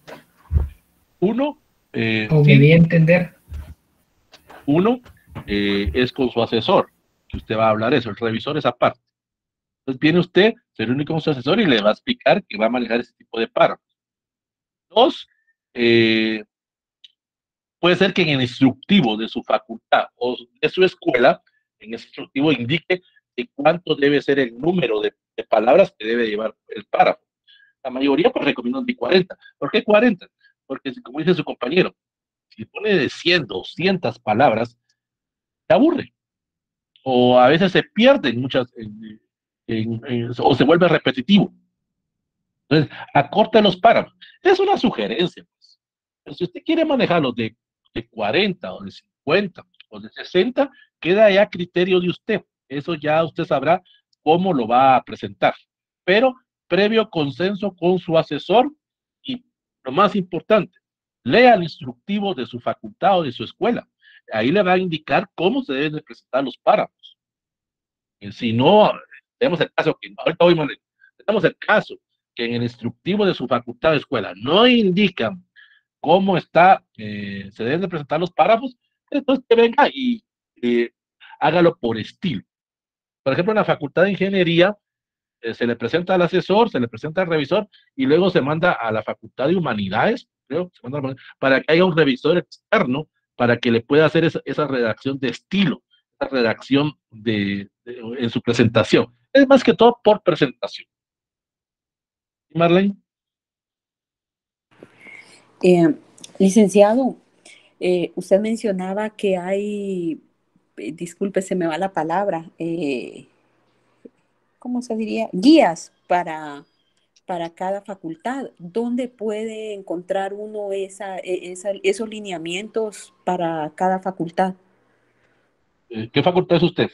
Uno, eh, o me entender. Uno eh, es con su asesor, que usted va a hablar eso, el revisor es aparte. Entonces viene usted, ser único con su asesor y le va a explicar que va a manejar ese tipo de párrafos. Dos, eh, Puede ser que en el instructivo de su facultad o de su escuela, en ese instructivo indique de cuánto debe ser el número de, palabras que debe llevar el párrafo. La mayoría pues recomiendan de 40. ¿Por qué 40? Porque como dice su compañero, si pone de 100, 200 palabras, se aburre. O a veces se pierden muchas, o se vuelve repetitivo. Entonces, acorta los párrafos. Es una sugerencia. Pues. si usted quiere manejarlos de de 40 o de 50 o de 60, queda ya criterio de usted. Eso ya usted sabrá cómo lo va a presentar. Pero previo consenso con su asesor y lo más importante, lea el instructivo de su facultad o de su escuela. Ahí le va a indicar cómo se deben presentar los párrafos. Y si no, tenemos el caso que tenemos el caso que en el instructivo de su facultad o escuela no indican cómo está, eh, se deben de presentar los párrafos, entonces que venga y hágalo por estilo. Por ejemplo, en la Facultad de Ingeniería eh, se le presenta al asesor, se le presenta al revisor y luego se manda a la Facultad de Humanidades, creo, para que haya un revisor externo para que le pueda hacer esa, redacción de estilo, esa redacción de, en su presentación. Es más que todo por presentación. Marlene. Eh, licenciado, eh, usted mencionaba que hay, eh, disculpe, se me va la palabra, ¿cómo se diría? Guías para, para cada facultad. ¿Dónde puede encontrar uno esa, e, esos lineamientos para cada facultad? ¿Qué facultad es usted?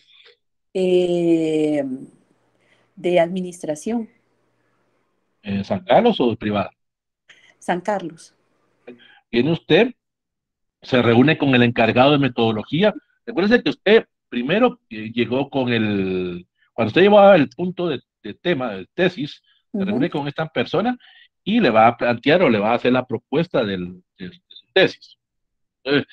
de administración. ¿San Carlos o privada? San Carlos tiene usted se reúne con el encargado de metodología. Recuerde que usted primero eh, llegó con el, cuando usted llevaba el punto de, tema, de tesis, se reúne con esta persona y le va a plantear o le va a hacer la propuesta del, de, su tesis. Entonces,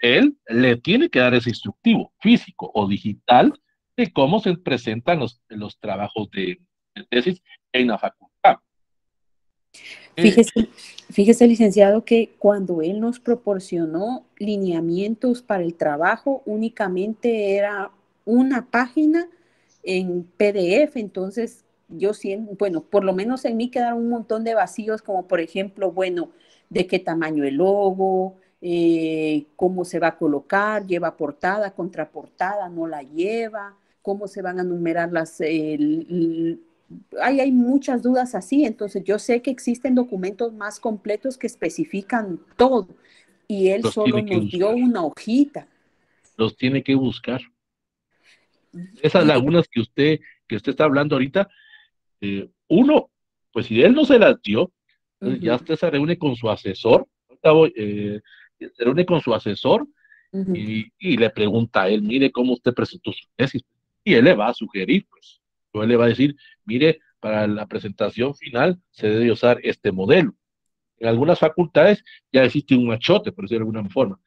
él le tiene que dar ese instructivo físico o digital de cómo se presentan los, los trabajos de, tesis en la facultad. Fíjese, fíjese, licenciado, que cuando él nos proporcionó lineamientos para el trabajo, únicamente era una página en PDF, entonces yo siento, bueno, por lo menos en mí quedaron un montón de vacíos, como por ejemplo, bueno, de qué tamaño el logo, eh, cómo se va a colocar, lleva portada, contraportada, no la lleva, cómo se van a numerar las... hay, hay muchas dudas así, entonces yo sé que existen documentos más completos que especifican todo y él solo nos dio una hojita. Los tiene que buscar. Esas lagunas que usted, que usted está hablando ahorita, eh, uno, pues si él no se las dio, ya usted se reúne con su asesor, eh, se reúne con su asesor y, le pregunta a él, mire cómo usted presentó su tesis. Y él le va a sugerir, pues, le va a decir, mire, para la presentación final se debe usar este modelo. En algunas facultades ya existe un machote, por decirlo de alguna forma,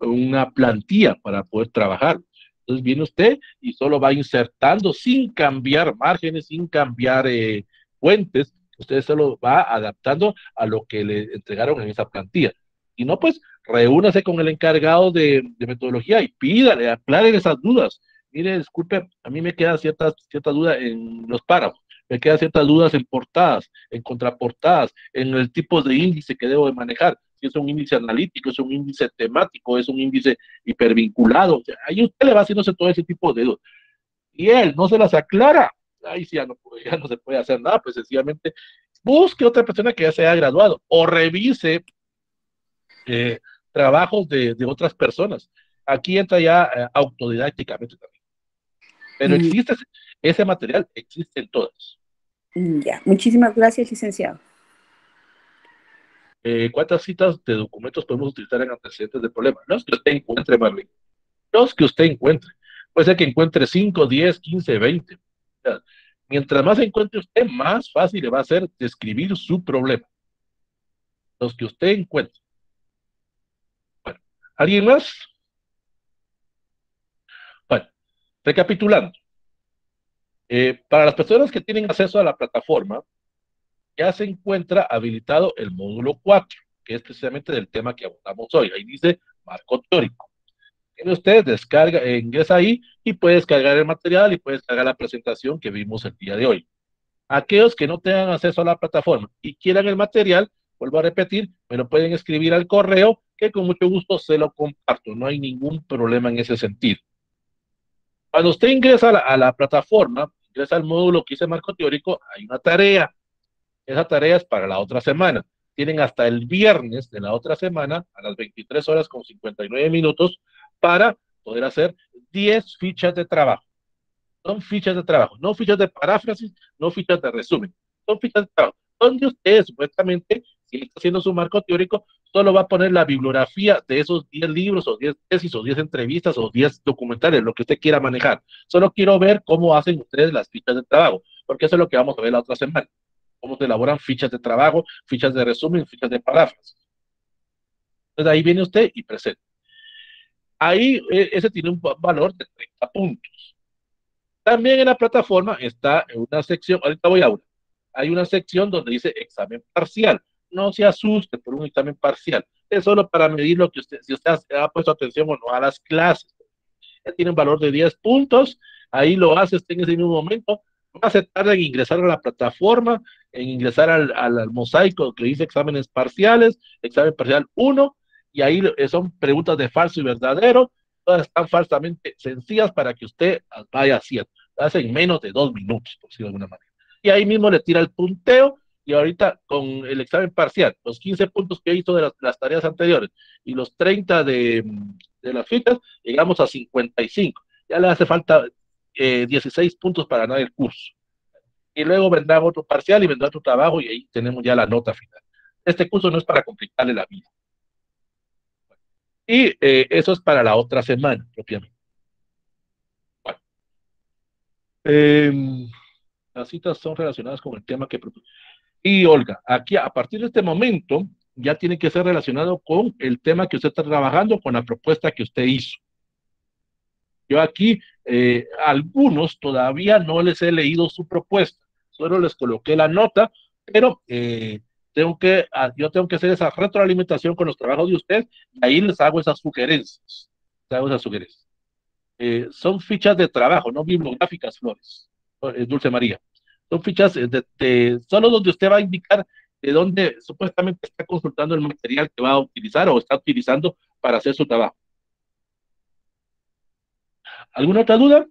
una plantilla para poder trabajar. Entonces viene usted y solo va insertando sin cambiar márgenes, sin cambiar eh, fuentes, usted solo va adaptando a lo que le entregaron en esa plantilla. Y no, pues reúnase con el encargado de, metodología y pídale, aclaren esas dudas. Mire, disculpe, a mí me quedan ciertas, ciertas dudas en los párrafos, me quedan ciertas dudas en portadas, en contraportadas, en el tipo de índice que debo de manejar. Si es un índice analítico, es un índice temático, es un índice hipervinculado. ahí usted le va haciéndose todo ese tipo de dudas. Y él no se las aclara. Ahí sí ya no, ya no se puede hacer nada, pues sencillamente busque otra persona que ya se haya graduado o revise eh, trabajos de, otras personas. Aquí entra ya eh, autodidácticamente también. Pero existe ese, material, existe en todas. Mm, ya, muchísimas gracias, licenciado. Eh, ¿Cuántas citas de documentos podemos utilizar en antecedentes de problema? Los que usted encuentre, Marlene. Los que usted encuentre. Puede ser que encuentre 5, 10, 15, 20. Mientras más encuentre usted, más fácil le va a ser describir su problema. Los que usted encuentre. ¿Alguien más? Bueno, recapitulando. Eh, para las personas que tienen acceso a la plataforma, ya se encuentra habilitado el módulo 4, que es precisamente del tema que abordamos hoy. Ahí dice marco teórico. Tiene usted, descarga, eh, ingresa ahí y puede descargar el material y puede descargar la presentación que vimos el día de hoy. Aquellos que no tengan acceso a la plataforma y quieran el material, vuelvo a repetir, me lo pueden escribir al correo que con mucho gusto se lo comparto, no hay ningún problema en ese sentido. Cuando usted ingresa a la, plataforma, ingresa al módulo que dice marco teórico, hay una tarea. Esa tarea es para la otra semana. Tienen hasta el viernes de la otra semana, a las 23 horas con 59 minutos, para poder hacer 10 fichas de trabajo. Son fichas de trabajo, no fichas de paráfrasis, no fichas de resumen. Son fichas de trabajo, donde ustedes supuestamente si está haciendo su marco teórico, solo va a poner la bibliografía de esos 10 libros o 10 tesis o 10 entrevistas o 10 documentales, lo que usted quiera manejar. Solo quiero ver cómo hacen ustedes las fichas de trabajo, porque eso es lo que vamos a ver la otra semana. Cómo se elaboran fichas de trabajo, fichas de resumen, fichas de paráfrasis. Entonces ahí viene usted y presenta. Ahí e, ese tiene un valor de 30 puntos. También en la plataforma está una sección, ahorita voy a una, hay una sección donde dice examen parcial no se asuste por un examen parcial. Es solo para medir lo que usted, si usted ha, puesto atención o no a las clases. Ya tiene un valor de 10 puntos, ahí lo hace usted en ese mismo momento. No se tarda en ingresar a la plataforma, en ingresar al, al, mosaico que dice exámenes parciales, examen parcial 1, y ahí son preguntas de falso y verdadero, todas están falsamente sencillas para que usted vaya haciendo. Hace en menos de dos minutos, por decirlo de alguna manera. Y ahí mismo le tira el punteo y ahorita con el examen parcial, los 15 puntos que hizo de las, tareas anteriores y los 30 de, de, las fichas, llegamos a 55. Ya le hace falta 16 eh, puntos para ganar el curso. Y luego vendrá otro parcial y vendrá otro trabajo y ahí tenemos ya la nota final. Este curso no es para complicarle la vida. Y eh, eso es para la otra semana, propiamente. Bueno. Em, las citas son relacionadas con el tema que propuse. Y Olga, aquí a partir de este momento ya tiene que ser relacionado con el tema que usted está trabajando, con la propuesta que usted hizo. Yo aquí, eh, algunos todavía no les he leído su propuesta, solo les coloqué la nota, pero eh, tengo que, ah, yo tengo que hacer esa retroalimentación con los trabajos de usted y ahí les hago esas sugerencias. Hago esas sugerencias. Eh, son fichas de trabajo, no bibliográficas, Flores, Dulce María. Son fichas de, de, solo donde usted va a indicar de dónde supuestamente está consultando el material que va a utilizar o está utilizando para hacer su trabajo. ¿Alguna otra duda?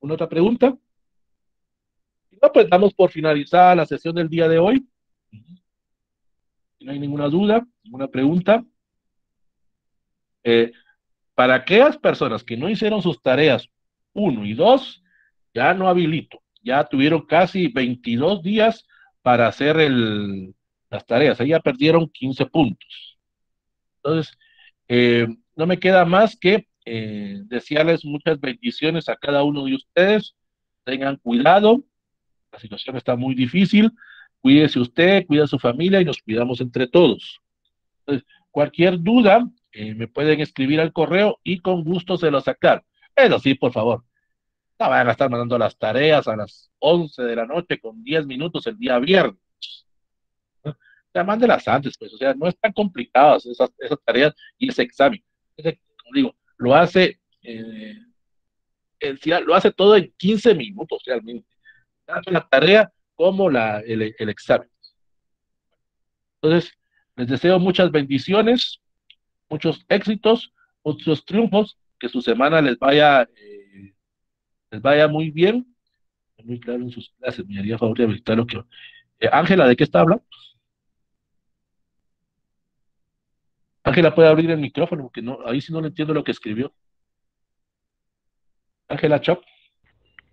¿Una otra pregunta? No, pues damos por finalizada la sesión del día de hoy. Si no hay ninguna duda, ninguna pregunta. Eh, para aquellas personas que no hicieron sus tareas 1 y 2, ya no habilito. Ya tuvieron casi 22 días para hacer el, las tareas. Ahí ya perdieron 15 puntos. Entonces, eh, no me queda más que eh, desearles muchas bendiciones a cada uno de ustedes. Tengan cuidado, la situación está muy difícil. Cuídese usted, cuida a su familia y nos cuidamos entre todos. Cualquier duda, eh, me pueden escribir al correo y con gusto se lo sacar. Eso sí, por favor, no van a estar mandando las tareas a las 11 de la noche con 10 minutos el día viernes. O sea, mándelas antes, pues, o sea, no están complicadas esas, esas tareas y ese examen. como digo, lo hace, eh, lo hace todo en 15 minutos realmente, tanto la tarea como la, el, el examen. Entonces, les deseo muchas bendiciones, muchos éxitos, muchos triunfos, que su semana les vaya, eh, les vaya muy bien, muy claro en sus clases, me haría favor de habilitar lo que... Eh, Ángela, ¿de qué está hablando? Ángela puede abrir el micrófono, porque no, ahí sí no le entiendo lo que escribió. Ángela Chop.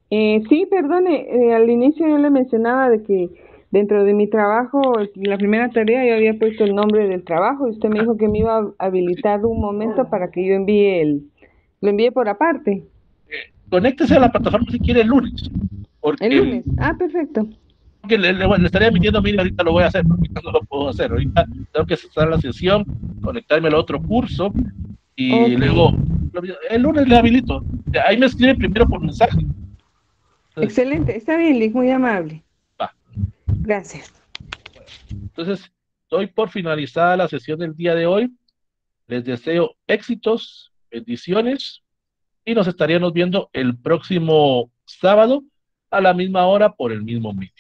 Eh, sí, perdone, eh, al inicio yo le mencionaba de que dentro de mi trabajo, la primera tarea yo había puesto el nombre del trabajo y usted me dijo que me iba a habilitar un momento para que yo envíe el, lo envíe por aparte. Conéctese a la plataforma si quiere el lunes. Porque El lunes, ah, perfecto. que le, le- le estaría mintiendo, mire, ahorita lo voy a hacer, porque no lo puedo hacer. Ahorita tengo que cerrar la sesión, conectarme al otro curso y luego el lunes le habilito. Ahí me escribe primero por mensaje. Excelente, está bien, Liz, muy amable. Va. Gracias. Entonces, doy por finalizada la sesión del día de hoy. Les deseo éxitos, bendiciones y nos estaríamos viendo el próximo sábado a la misma hora por el mismo medio.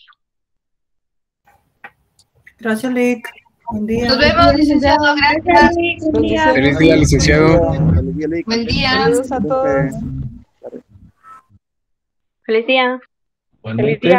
Gracias, Lick. Buen día. Nos vemos, licenciado. Gracias. Buen día. Feliz día, licenciado. Buen día. Saludos a todos. Feliz día. Igualmente,